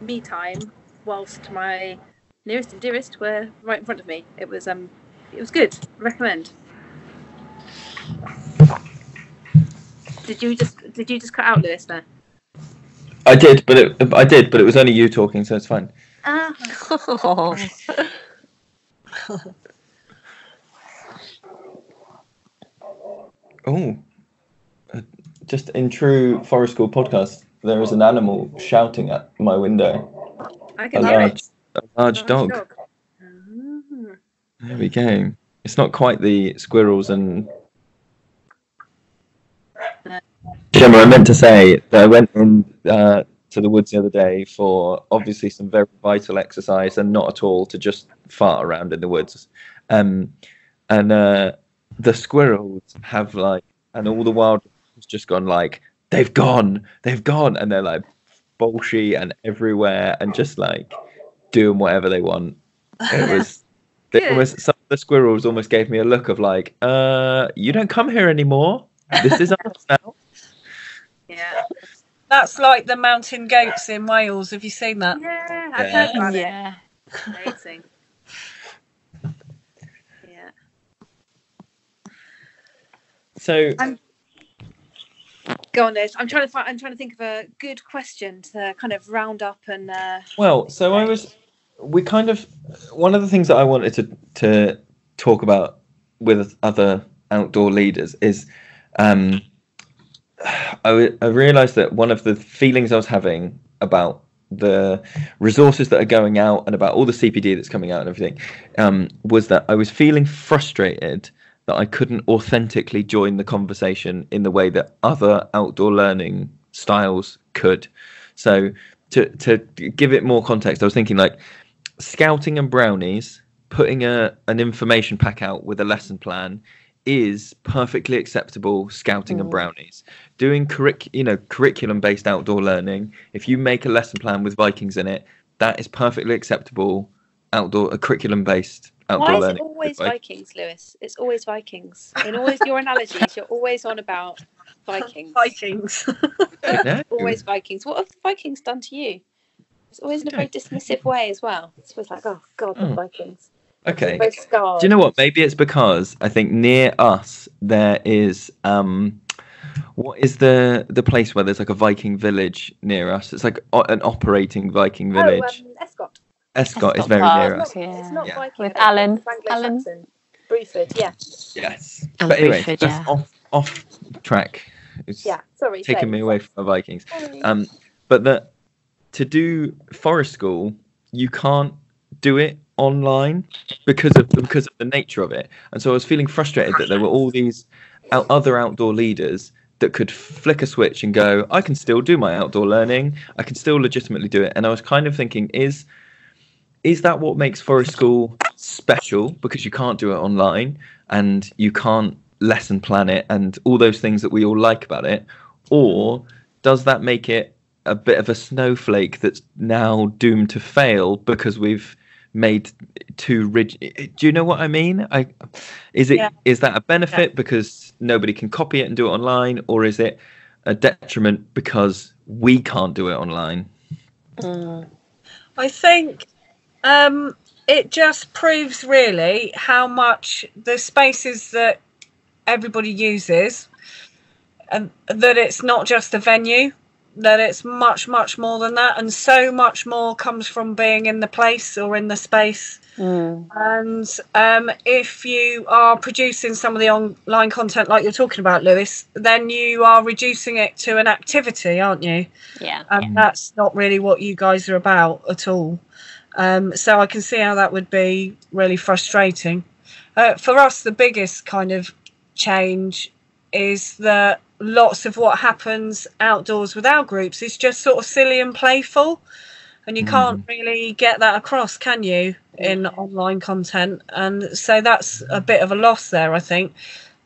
me time whilst my nearest and dearest were right in front of me it was um it was good recommend did you just did you just cut out lewis there I did, but it, I did, but it was only you talking, so it's fine. ah Oh. Oh, uh, just in true Forest School podcast, there is an animal shouting at my window. I A can hear large, it a large dog. Ah. There we go. It's not quite the squirrels and. Gemma, I meant to say that I went in uh, to the woods the other day for obviously some very vital exercise and not at all to just fart around in the woods. Um, and uh, the squirrels have like, and all the wild has just gone like, they've gone, they've gone, and they're like bolshy and everywhere and just like doing whatever they want. It was. They almost some of the squirrels almost gave me a look of like, uh, you don't come here anymore. This is us now. yeah That's like the mountain goats in Wales. Have you seen that? Yeah, I've Yeah. heard about it. Yeah. Amazing. Yeah. So Go on, Liz. I'm trying to find. I'm trying to think of a good question to kind of round up and. Uh, Well, so I was. We kind of one of the things that I wanted to to talk about with other outdoor leaders is, um, I, I realized that one of the feelings I was having about the resources that are going out and about all the CPD that's coming out and everything um, was that I was feeling frustrated that I couldn't authentically join the conversation in the way that other outdoor learning styles could. So to to give it more context, I was thinking like scouting and brownies, putting a an information pack out with a lesson plan is perfectly acceptable scouting and Mm. brownies. Doing curric you know curriculum based outdoor learning, if you make a lesson plan with Vikings in it, that is perfectly acceptable outdoor a curriculum based why is learning. it always with Vikings, Lewis? It's always Vikings. In always your analogies, you're always on about Vikings. Vikings. Always Vikings. What have the Vikings done to you? It's always in a very dismissive way as well. It's always like, oh God, the Oh. Vikings. Okay. Do you know what? Maybe it's because I think near us there is um, what is the the place where there's like a Viking village near us? It's like o- an operating Viking village. Oh, um, Escot. Escot is very Park. near It's us. not, Yeah. it's not Yeah. Viking. With I don't Alan. think it's Anglo-Saxon. Bruford, yeah. Yes. And but anyway, Bruford, yeah. off off track. It's Yeah, sorry. taking say. me away from the Vikings. Sorry. Um, but that to do forest school, you can't do it online because of because of the nature of it. And so I was feeling frustrated that there were all these out, other outdoor leaders that could flick a switch and go, I can still do my outdoor learning. I can still legitimately do it. And I was kind of thinking, is is that what makes forest school special? Because you can't do it online and you can't lesson plan it and all those things that we all like about it, or does that make it a bit of a snowflake that's now doomed to fail because we've made too rigid do you know what i mean? I is it Yeah. is that a benefit because nobody can copy it and do it online? Or is it a detriment because we can't do it online? Mm. I think um, it just proves really how much the spaces that everybody uses, and that it's not just a venue, that it's much, much more than that, and so much more comes from being in the place or in the space. And um, if you are producing some of the online content like you're talking about, Lewis, then you are reducing it to an activity, aren't you? Yeah. and that's not really what you guys are about at all. Um, so I can see how that would be really frustrating. Uh, for us, the biggest kind of change is that lots of what happens outdoors with our groups is just sort of silly and playful. And you can't really get that across, can you, in online content? And so that's a bit of a loss there, I think.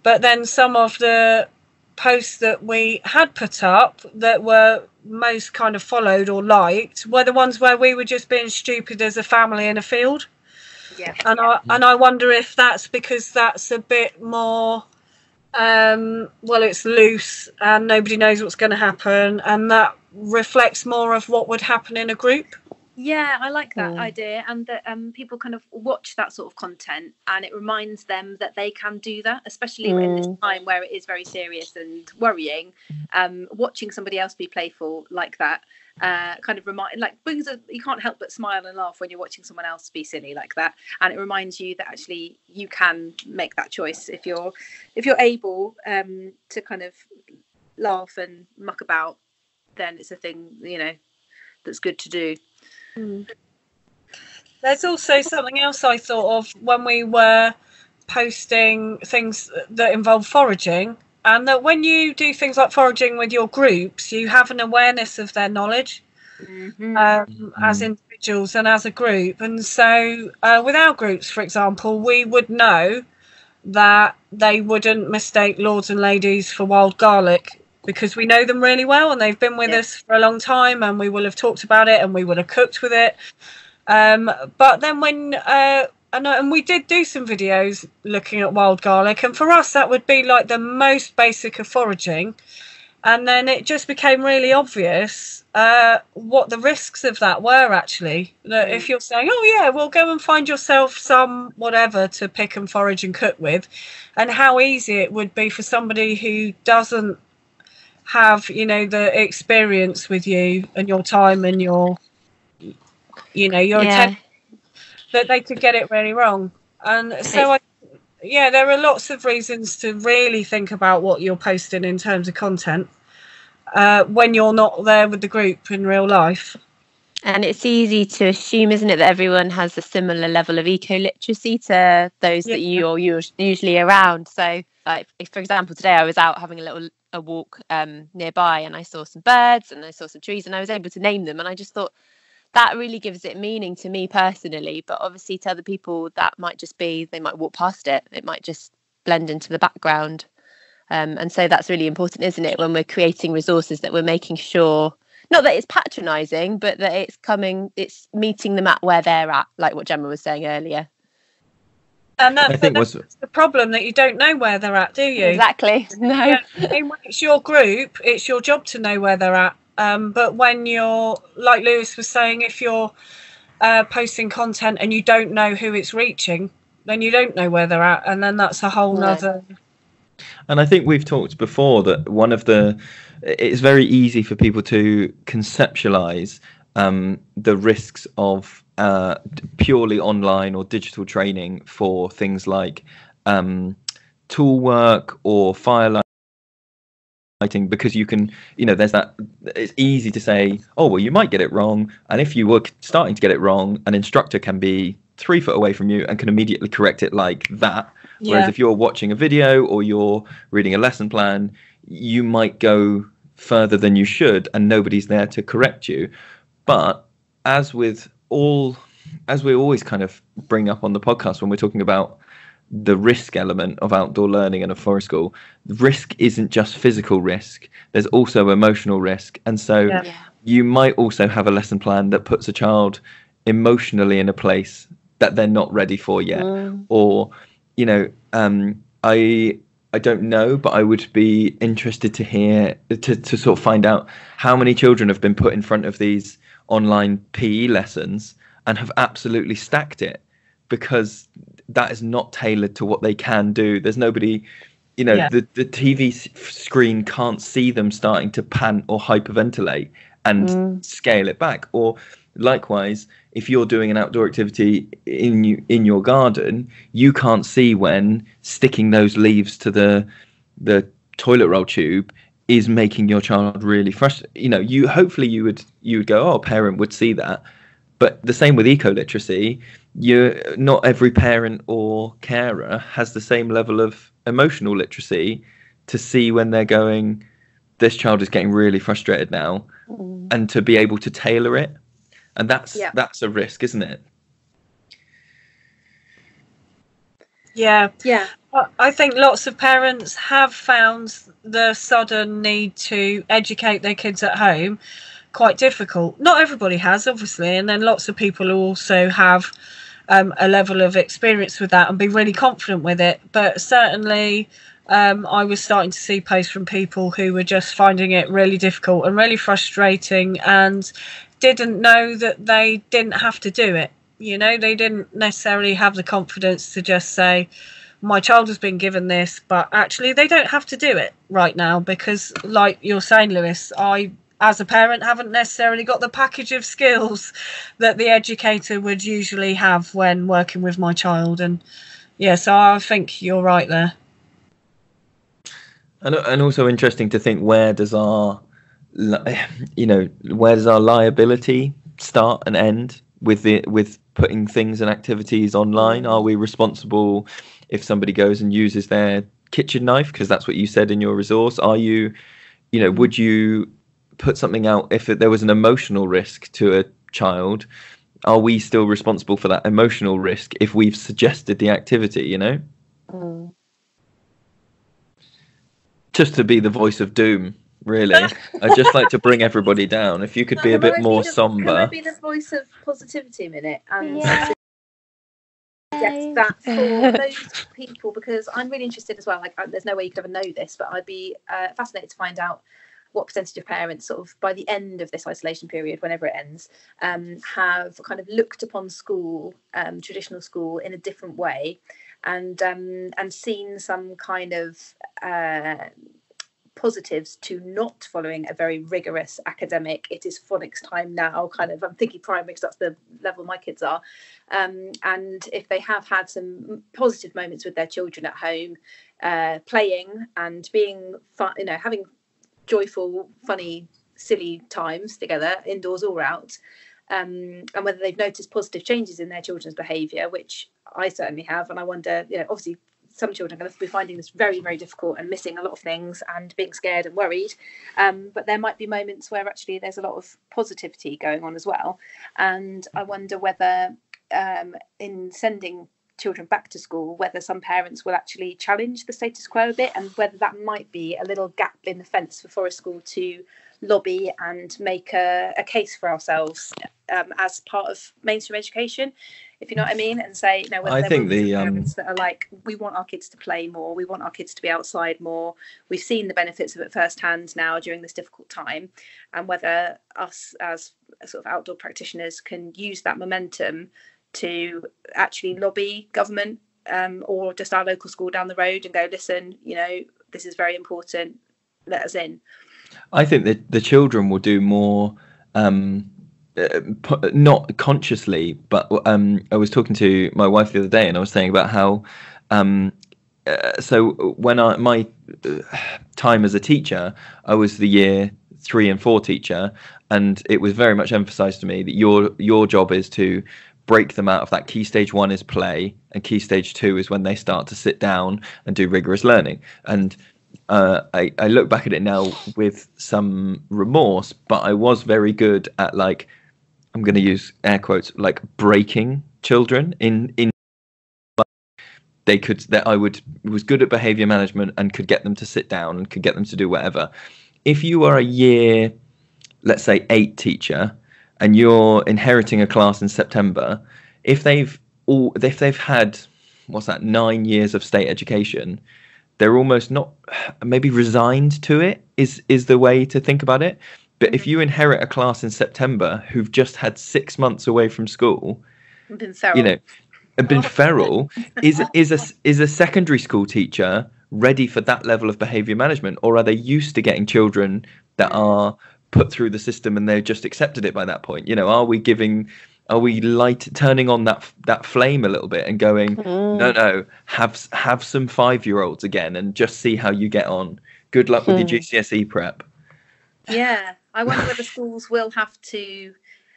But then some of the posts that we had put up that were most kind of followed or liked were the ones where we were just being stupid as a family in a field. Yeah. and I and I wonder if that's because that's a bit more um well it's loose and nobody knows what's going to happen and that reflects more of what would happen in a group Yeah, I like that Mm. idea, and that um, people kind of watch that sort of content, and it reminds them that they can do that, especially in this time where it is very serious and worrying. Um, watching somebody else be playful like that uh, kind of remind, like brings a, you can't help but smile and laugh when you're watching someone else be silly like that, and it reminds you that actually you can make that choice if you're if you're able um, to kind of laugh and muck about. Then it's a thing you know that's good to do. There's also something else I thought of when we were posting things that involve foraging, and that when you do things like foraging with your groups, you have an awareness of their knowledge um, as individuals and as a group. And so, uh, with our groups, for example, we would know that they wouldn't mistake lords and ladies for wild garlic because we know them really well and they've been with Yeah. us for a long time and we will have talked about it and we would have cooked with it. Um, but then when uh, and, and we did do some videos looking at wild garlic, and for us that would be like the most basic of foraging. And then it just became really obvious uh, what the risks of that were actually. That if you're saying, oh, yeah, well, go and find yourself some whatever to pick and forage and cook with, and how easy it would be for somebody who doesn't have, you know, the experience with you and your time and your, you know, your Yeah. attention, that they could get it really wrong. And so I yeah, there are lots of reasons to really think about what you're posting in terms of content uh, when you're not there with the group in real life. And it's easy to assume, isn't it, that everyone has a similar level of eco literacy to those that you're usually around. So, like, if, for example, today I was out having a little a walk um, nearby and I saw some birds and I saw some trees and I was able to name them. And I just thought that really gives it meaning to me personally. But obviously, to other people, that might just be they might walk past it, it might just blend into the background. Um, and so that's really important, isn't it? When we're creating resources, that we're making sure not that it's patronizing, but that it's coming, it's meeting them at where they're at, like what Gemma was saying earlier. And that, I think that's what's the problem that you don't know where they're at, do you? Exactly. No. Yeah, when it's your group, it's your job to know where they're at. Um, but when you're, like Lewis was saying, if you're uh, posting content and you don't know who it's reaching, then you don't know where they're at, and then that's a whole No. nother. And I think we've talked before that one of the it's very easy for people to conceptualize um, the risks of uh, purely online or digital training for things like um, tool work or firelighting because you can you know there's that it's easy to say oh well you might get it wrong and if you were starting to get it wrong an instructor can be three foot away from you and can immediately correct it like that. Whereas if you're watching a video or you're reading a lesson plan, you might go further than you should and nobody's there to correct you. But as with all, as we always kind of bring up on the podcast when we're talking about the risk element of outdoor learning in a forest school, risk isn't just physical risk, there's also emotional risk. And so Yeah. You might also have a lesson plan that puts a child emotionally in a place that they're not ready for yet Mm. or you know um i i don't know but i would be interested to hear to, to sort of find out how many children have been put in front of these online pe lessons and have absolutely stacked it because that is not tailored to what they can do there's nobody you know Yeah. the, the tv screen can't see them starting to pant or hyperventilate and Mm. scale it back or likewise if you're doing an outdoor activity in you in your garden you can't see when sticking those leaves to the the toilet roll tube is making your child really frustrated you know you hopefully you would you would go oh a parent would see that. But the same with eco literacy you not every parent or carer has the same level of emotional literacy to see when they're going this child is getting really frustrated now Mm. and to be able to tailor it and that's Yeah. that's a risk isn't it Yeah. Yeah. I- I think lots of parents have found the sudden need to educate their kids at home quite difficult. Not everybody has, obviously, and then lots of people also have um, a level of experience with that and be really confident with it. But certainly, um, I was starting to see posts from people who were just finding it really difficult and really frustrating and didn't know that they didn't have to do it. You know, they didn't necessarily have the confidence to just say, my child has been given this, but actually they don't have to do it right now because, like you're saying, Lewis, I, as a parent, haven't necessarily got the package of skills that the educator would usually have when working with my child. And yeah, so I think you're right there. and, and also interesting to think where does our you know where does our liability start and end with the with putting things and activities online? Are we responsible if somebody goes and uses their kitchen knife? Because that's what you said in your resource. Are you you know would you put something out if there was an emotional risk to a child? Are we still responsible for that emotional risk if we've suggested the activity you know? Mm. Just to be the voice of doom really? I'd just like to bring everybody down. If you could be a bit more the- Can I somber be the voice of positivity a minute? And Yeah. suggest that for those people because I'm really interested as well. Like, there's no way you could ever know this, but I'd be uh, fascinated to find out what percentage of parents, sort of by the end of this isolation period, whenever it ends, um, have kind of looked upon school, um, traditional school, in a different way, and um, and seen some kind of uh, positives to not following a very rigorous academic it is phonics time now kind of i'm thinking primary because that's the level my kids are. Um, and if they have had some positive moments with their children at home uh, playing and being fun you know having joyful funny silly times together indoors or out um, and whether they've noticed positive changes in their children's behaviour which i certainly have and i wonder you know obviously some children are going to be finding this very, very difficult and missing a lot of things and being scared and worried. Um, but there might be moments where actually there's a lot of positivity going on as well. And I wonder whether um, in sending children back to school, whether some parents will actually challenge the status quo a bit and whether that might be a little gap in the fence for Forest School to lobby and make a, a case for ourselves um, as part of mainstream education if you know what I mean, and say, you know, whether I think the, um, parents that are like, we want our kids to play more, we want our kids to be outside more. We've seen the benefits of it firsthand now during this difficult time, and whether us as sort of outdoor practitioners can use that momentum to actually lobby government um, or just our local school down the road and go, listen, you know, this is very important. Let us in. I think that the children will do more, um, uh, not consciously, but um, I was talking to my wife the other day, and I was saying about how. Um, uh, so when I my uh, time as a teacher, I was the year three and four teacher, and it was very much emphasised to me that your your job is to break them out of that key stage one is play and key stage two is when they start to sit down and do rigorous learning and uh, I, I look back at it now with some remorse but i was very good at like i'm going to use air quotes like breaking children in in they could that i would was good at behavior management and could get them to sit down and could get them to do whatever if you are a year let's say eight teacher and you're inheriting a class in September, if they've all if they've had what's that nine years of state education, they're almost not maybe resigned to it is is the way to think about it. But if you inherit a class in September who've just had six months away from school, you know, been feral, is is a is a secondary school teacher ready for that level of behaviour management, or are they used to getting children that are put through the system and they've just accepted it by that point? You know are we giving are we light turning on that that flame a little bit and going mm. no no have have some 5 year olds again and just see how you get on. Good luck with mm. your GCSE prep. Yeah i wonder whether schools will have to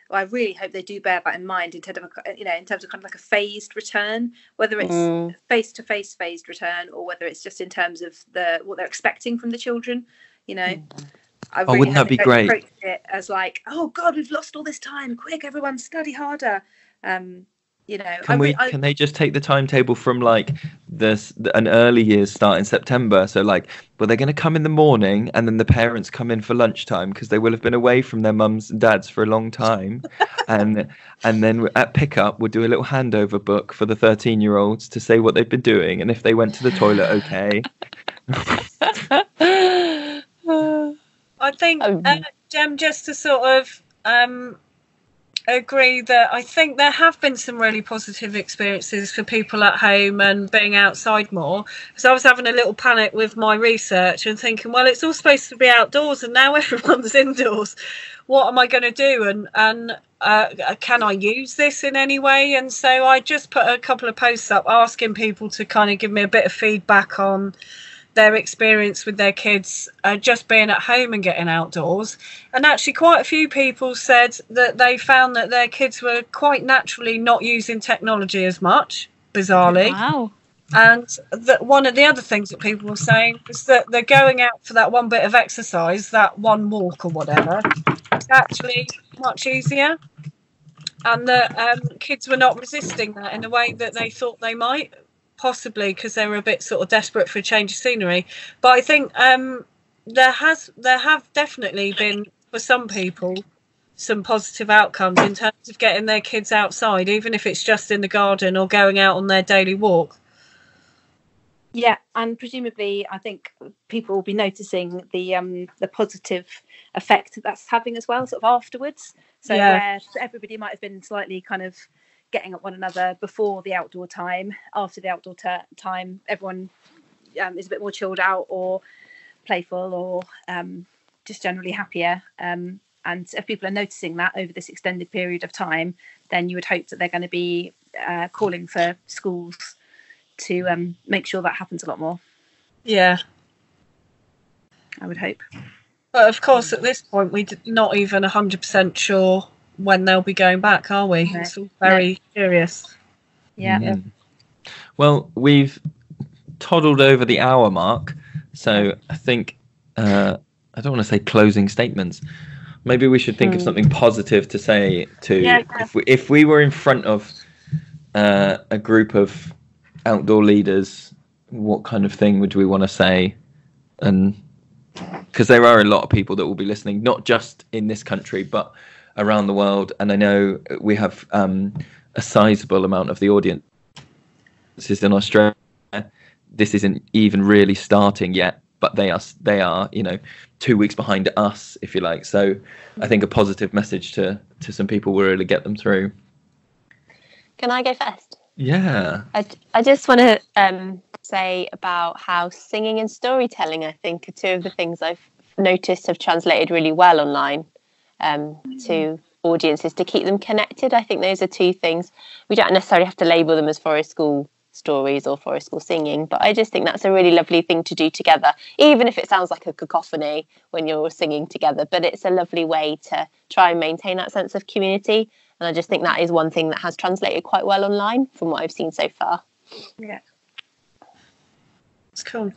well, I really hope they do bear that in mind in terms of a, you know in terms of kind of like a phased return, whether it's face to face phased return or whether it's just in terms of the what they're expecting from the children. You know, mm. I really oh, wouldn't that be great? It as like, oh God, we've lost all this time. Quick, everyone, study harder. Um, you know, can I, we? I, can they just take the timetable from like this an early years start in September? So like, well, they're going to come in the morning, and then the parents come in for lunchtime because they will have been away from their mums and dads for a long time, and and then at pickup we'll do a little handover book for the thirteen year olds to say what they've been doing, and if they went to the toilet, okay. I think, oh. uh, Jem, just to sort of um, agree that I think there have been some really positive experiences for people at home and being outside more. Because I was having a little panic with my research and thinking, well, it's all supposed to be outdoors and now everyone's indoors. What am I going to do? And and uh, can I use this in any way? And so I just put a couple of posts up asking people to kind of give me a bit of feedback on their experience with their kids uh, just being at home and getting outdoors. And actually, quite a few people said that they found that their kids were quite naturally not using technology as much, bizarrely. Wow. And that one of the other things that people were saying was that they're going out for that one bit of exercise, that one walk or whatever, it's actually much easier. And that um, kids were not resisting that in a way that they thought they might possibly because they were a bit sort of desperate for a change of scenery. But I think um, there has there have definitely been for some people some positive outcomes in terms of getting their kids outside, even if it's just in the garden or going out on their daily walk. Yeah, and presumably, I think people will be noticing the um, the positive effect that that's having as well, sort of afterwards. So yeah. everybody might have been slightly kind of getting at one another before the outdoor time. After the outdoor ter- time, everyone um, is a bit more chilled out or playful or um, just generally happier. Um, and if people are noticing that over this extended period of time, then you would hope that they're going to be uh, calling for schools to um, make sure that happens a lot more. Yeah. I would hope. But of course, at this point, we're not even 100% sure when they'll be going back, are we? Right. It's all very no. curious. Yeah. Mm. Well, we've toddled over the hour mark, so I think uh, I don't want to say closing statements. Maybe we should think of hmm. something positive to say to yeah, yeah. If, we, if we were in front of uh, a group of outdoor leaders, what kind of thing would we want to say? And because there are a lot of people that will be listening, not just in this country, but around the world, and I know we have um, a sizable amount of the audience is in Australia. This isn't even really starting yet, but they are they are you know two weeks behind us, if you like. So I think a positive message to to some people will really get them through. Can I go first? Yeah. I, I just want to um, say about how singing and storytelling, I think, are two of the things I've noticed have translated really well online um, to audiences to keep them connected. I think those are two things. We don't necessarily have to label them as forest school stories or forest school singing, but I just think that's a really lovely thing to do together, even if it sounds like a cacophony when you're singing together. But it's a lovely way to try and maintain that sense of community. And I just think that is one thing that has translated quite well online from what I've seen so far. Yeah. It's cool.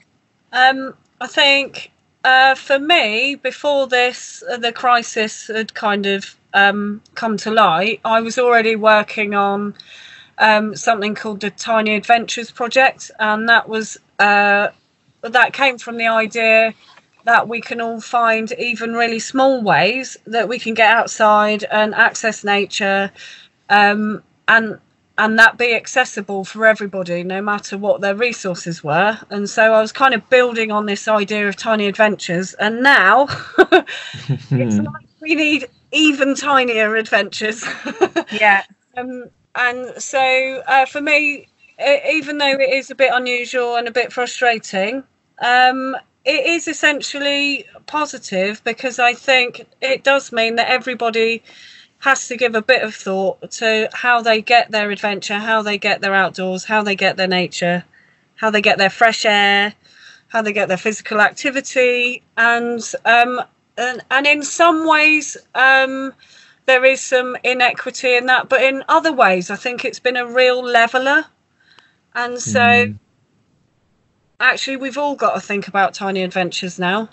Um, I think uh, for me, before this, uh, the crisis had kind of um, come to light, I was already working on um, something called the Tiny Adventures Project, and that was uh, that came from the idea that we can all find even really small ways that we can get outside and access nature, um, and and that be accessible for everybody, no matter what their resources were. And so I was kind of building on this idea of tiny adventures, and now it's like we need even tinier adventures. Yeah. um, and so uh, for me, even though it is a bit unusual and a bit frustrating, um, it is essentially positive because I think it does mean that everybody has to give a bit of thought to how they get their adventure, how they get their outdoors, how they get their nature, how they get their fresh air, how they get their physical activity, and um, and, and in some ways um, there is some inequity in that, but in other ways I think it's been a real leveler, and so Mm. actually we've all got to think about tiny adventures now.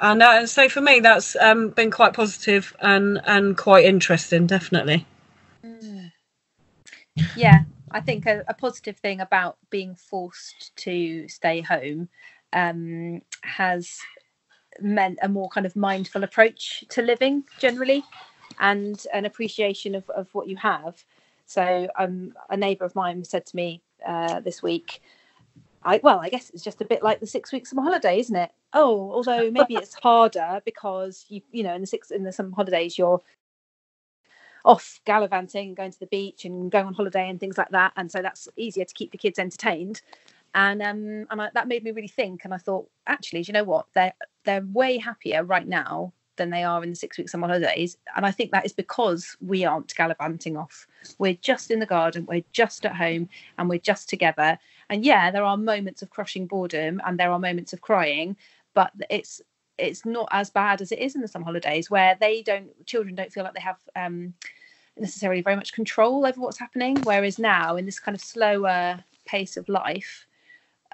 And, uh, so for me, that's um, been quite positive and, and quite interesting, definitely. yeah. I think a, a positive thing about being forced to stay home um, has meant a more kind of mindful approach to living generally and an appreciation of, of what you have. So um, a neighbour of mine said to me uh, this week I, well, I guess it's just a bit like the six weeks of summer holiday, isn't it? Oh, although maybe it's harder because you, you know, in the six in the summer holidays, you're off gallivanting, going to the beach and going on holiday and things like that, and so that's easier to keep the kids entertained. And um, and I, that made me really think, and I thought, actually, do you know what? They're they're way happier right now than they are in the six week summer holidays, and I think that is because we aren't gallivanting off. We're just in the garden, we're just at home, and we're just together. And yeah, there are moments of crushing boredom, and there are moments of crying, but it's it's not as bad as it is in the summer holidays where they don't children don't feel like they have um, necessarily very much control over what's happening. Whereas now in this kind of slower pace of life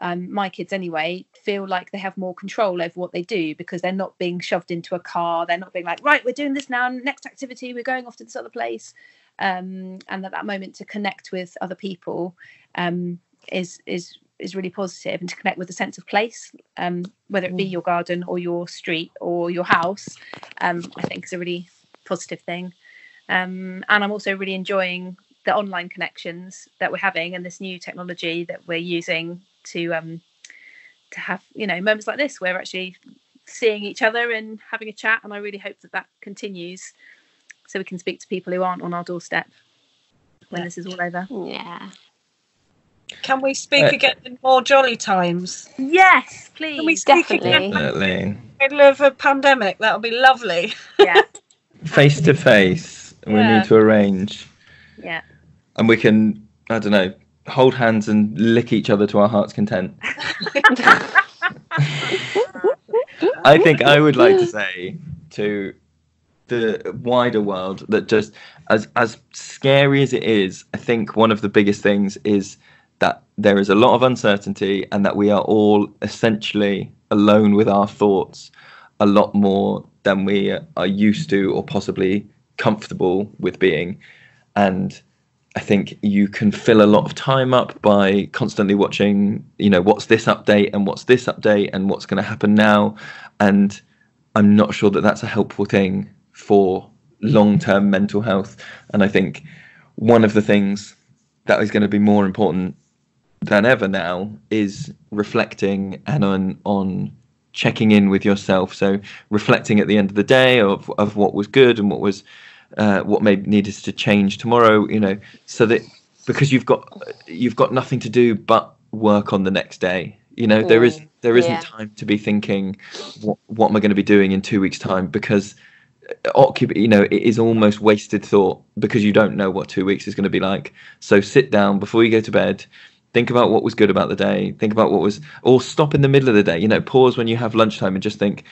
um, my kids anyway feel like they have more control over what they do because they're not being shoved into a car. They're not being like right we're doing this now. Next activity. We're going off to this other place. Um, and at that moment to connect with other people um, is is is really positive and to connect with a sense of place um, whether it be your garden or your street or your house um, i think is a really positive thing um, and i'm also really enjoying the online connections that we're having and this new technology that we're using to um, to have you know moments like this where we're actually seeing each other and having a chat and i really hope that that continues so we can speak to people who aren't on our doorstep when Yeah. this is all over Yeah. Can we speak Uh, again in more jolly times? yes Can we please speak definitely. again in Definitely. the middle of a pandemic? That would be lovely. yeah Face to face, we Yeah. need to arrange, yeah and we can, I don't know, hold hands and lick each other to our heart's content. I think I would like to say to the wider world that just as as scary as it is, I think one of the biggest things is that there is a lot of uncertainty and that we are all essentially alone with our thoughts a lot more than we are used to or possibly comfortable with being and I think you can fill a lot of time up by constantly watching, you know, what's this update and what's this update and what's going to happen now. And I'm not sure that that's a helpful thing for long term mental health. And I think one of the things that is going to be more important than ever now is reflecting and on, on checking in with yourself. So reflecting at the end of the day of, of what was good and what was uh, what may needed to change tomorrow you know so that because you've got you've got nothing to do but work on the next day you know there is there isn't yeah. time to be thinking what what am i going to be doing in 2 weeks time because occup- you know it is almost wasted thought because you don't know what 2 weeks is going to be like so sit down before you go to bed think about what was good about the day think about what was or stop in the middle of the day you know pause when you have lunchtime and just think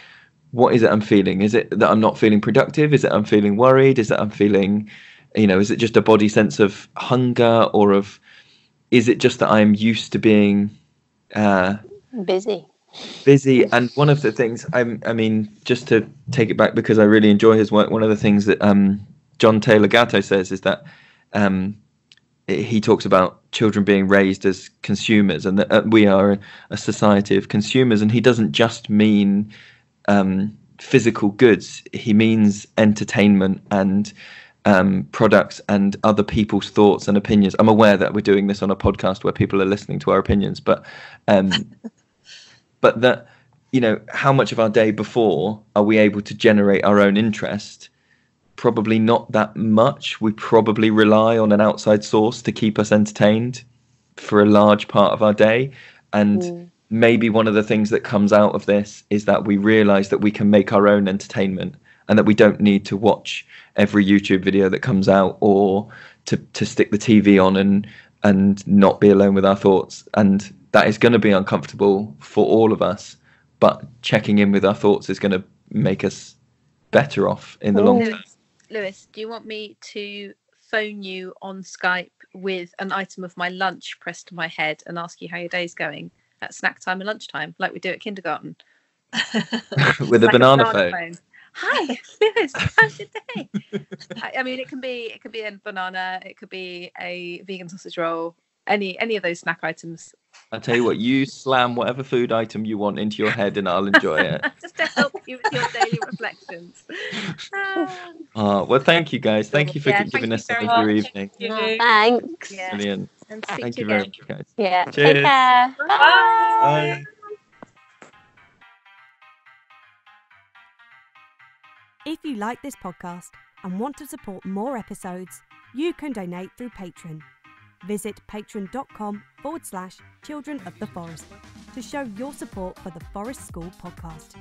what is it I'm feeling? Is it that I'm not feeling productive? Is it I'm feeling worried? Is it I'm feeling you know, is it just a body sense of hunger or of, is it just that I'm used to being uh, Busy. busy? And one of the things, I'm, I mean, just to take it back because I really enjoy his work, one of the things that um, John Taylor Gatto says is that um, he talks about children being raised as consumers and that uh, we are a, a society of consumers. And he doesn't just mean um, physical goods, he means entertainment and um, products and other people's thoughts and opinions. I'm aware that we're doing this on a podcast where people are listening to our opinions, but um, but that you know how much of our day before are we able to generate our own interest? Probably not that much. We probably rely on an outside source to keep us entertained for a large part of our day, and Mm. maybe one of the things that comes out of this is that we realize that we can make our own entertainment and that we don't need to watch every YouTube video that comes out or to, to stick the TV on and and not be alone with our thoughts. And that is going to be uncomfortable for all of us. But checking in with our thoughts is going to make us better off in the long Mm. term. Lewis, do you want me to phone you on Skype with an item of my lunch pressed to my head and ask you how your day's going at snack time and lunchtime, like we do at kindergarten? with a Like banana, phone. Hi, Lewis. How's your day? I, I mean, it can be it could be a banana, it could be a vegan sausage roll, any any of those snack items, I tell you what, you slam whatever food item you want into your head, and I'll enjoy it. just to help you with your daily reflections. Ah, Uh, well, thank you guys. Thank you for Yeah, giving thank you us some very your much. evening. You. Thanks. yeah, Brilliant. and speak Thank you you very much, guys. Yeah. Cheers. Take care. Bye. Bye. If you like this podcast and want to support more episodes, you can donate through Patreon. Visit patreon.com forward slash children of the forest to show your support for the Forest School podcast.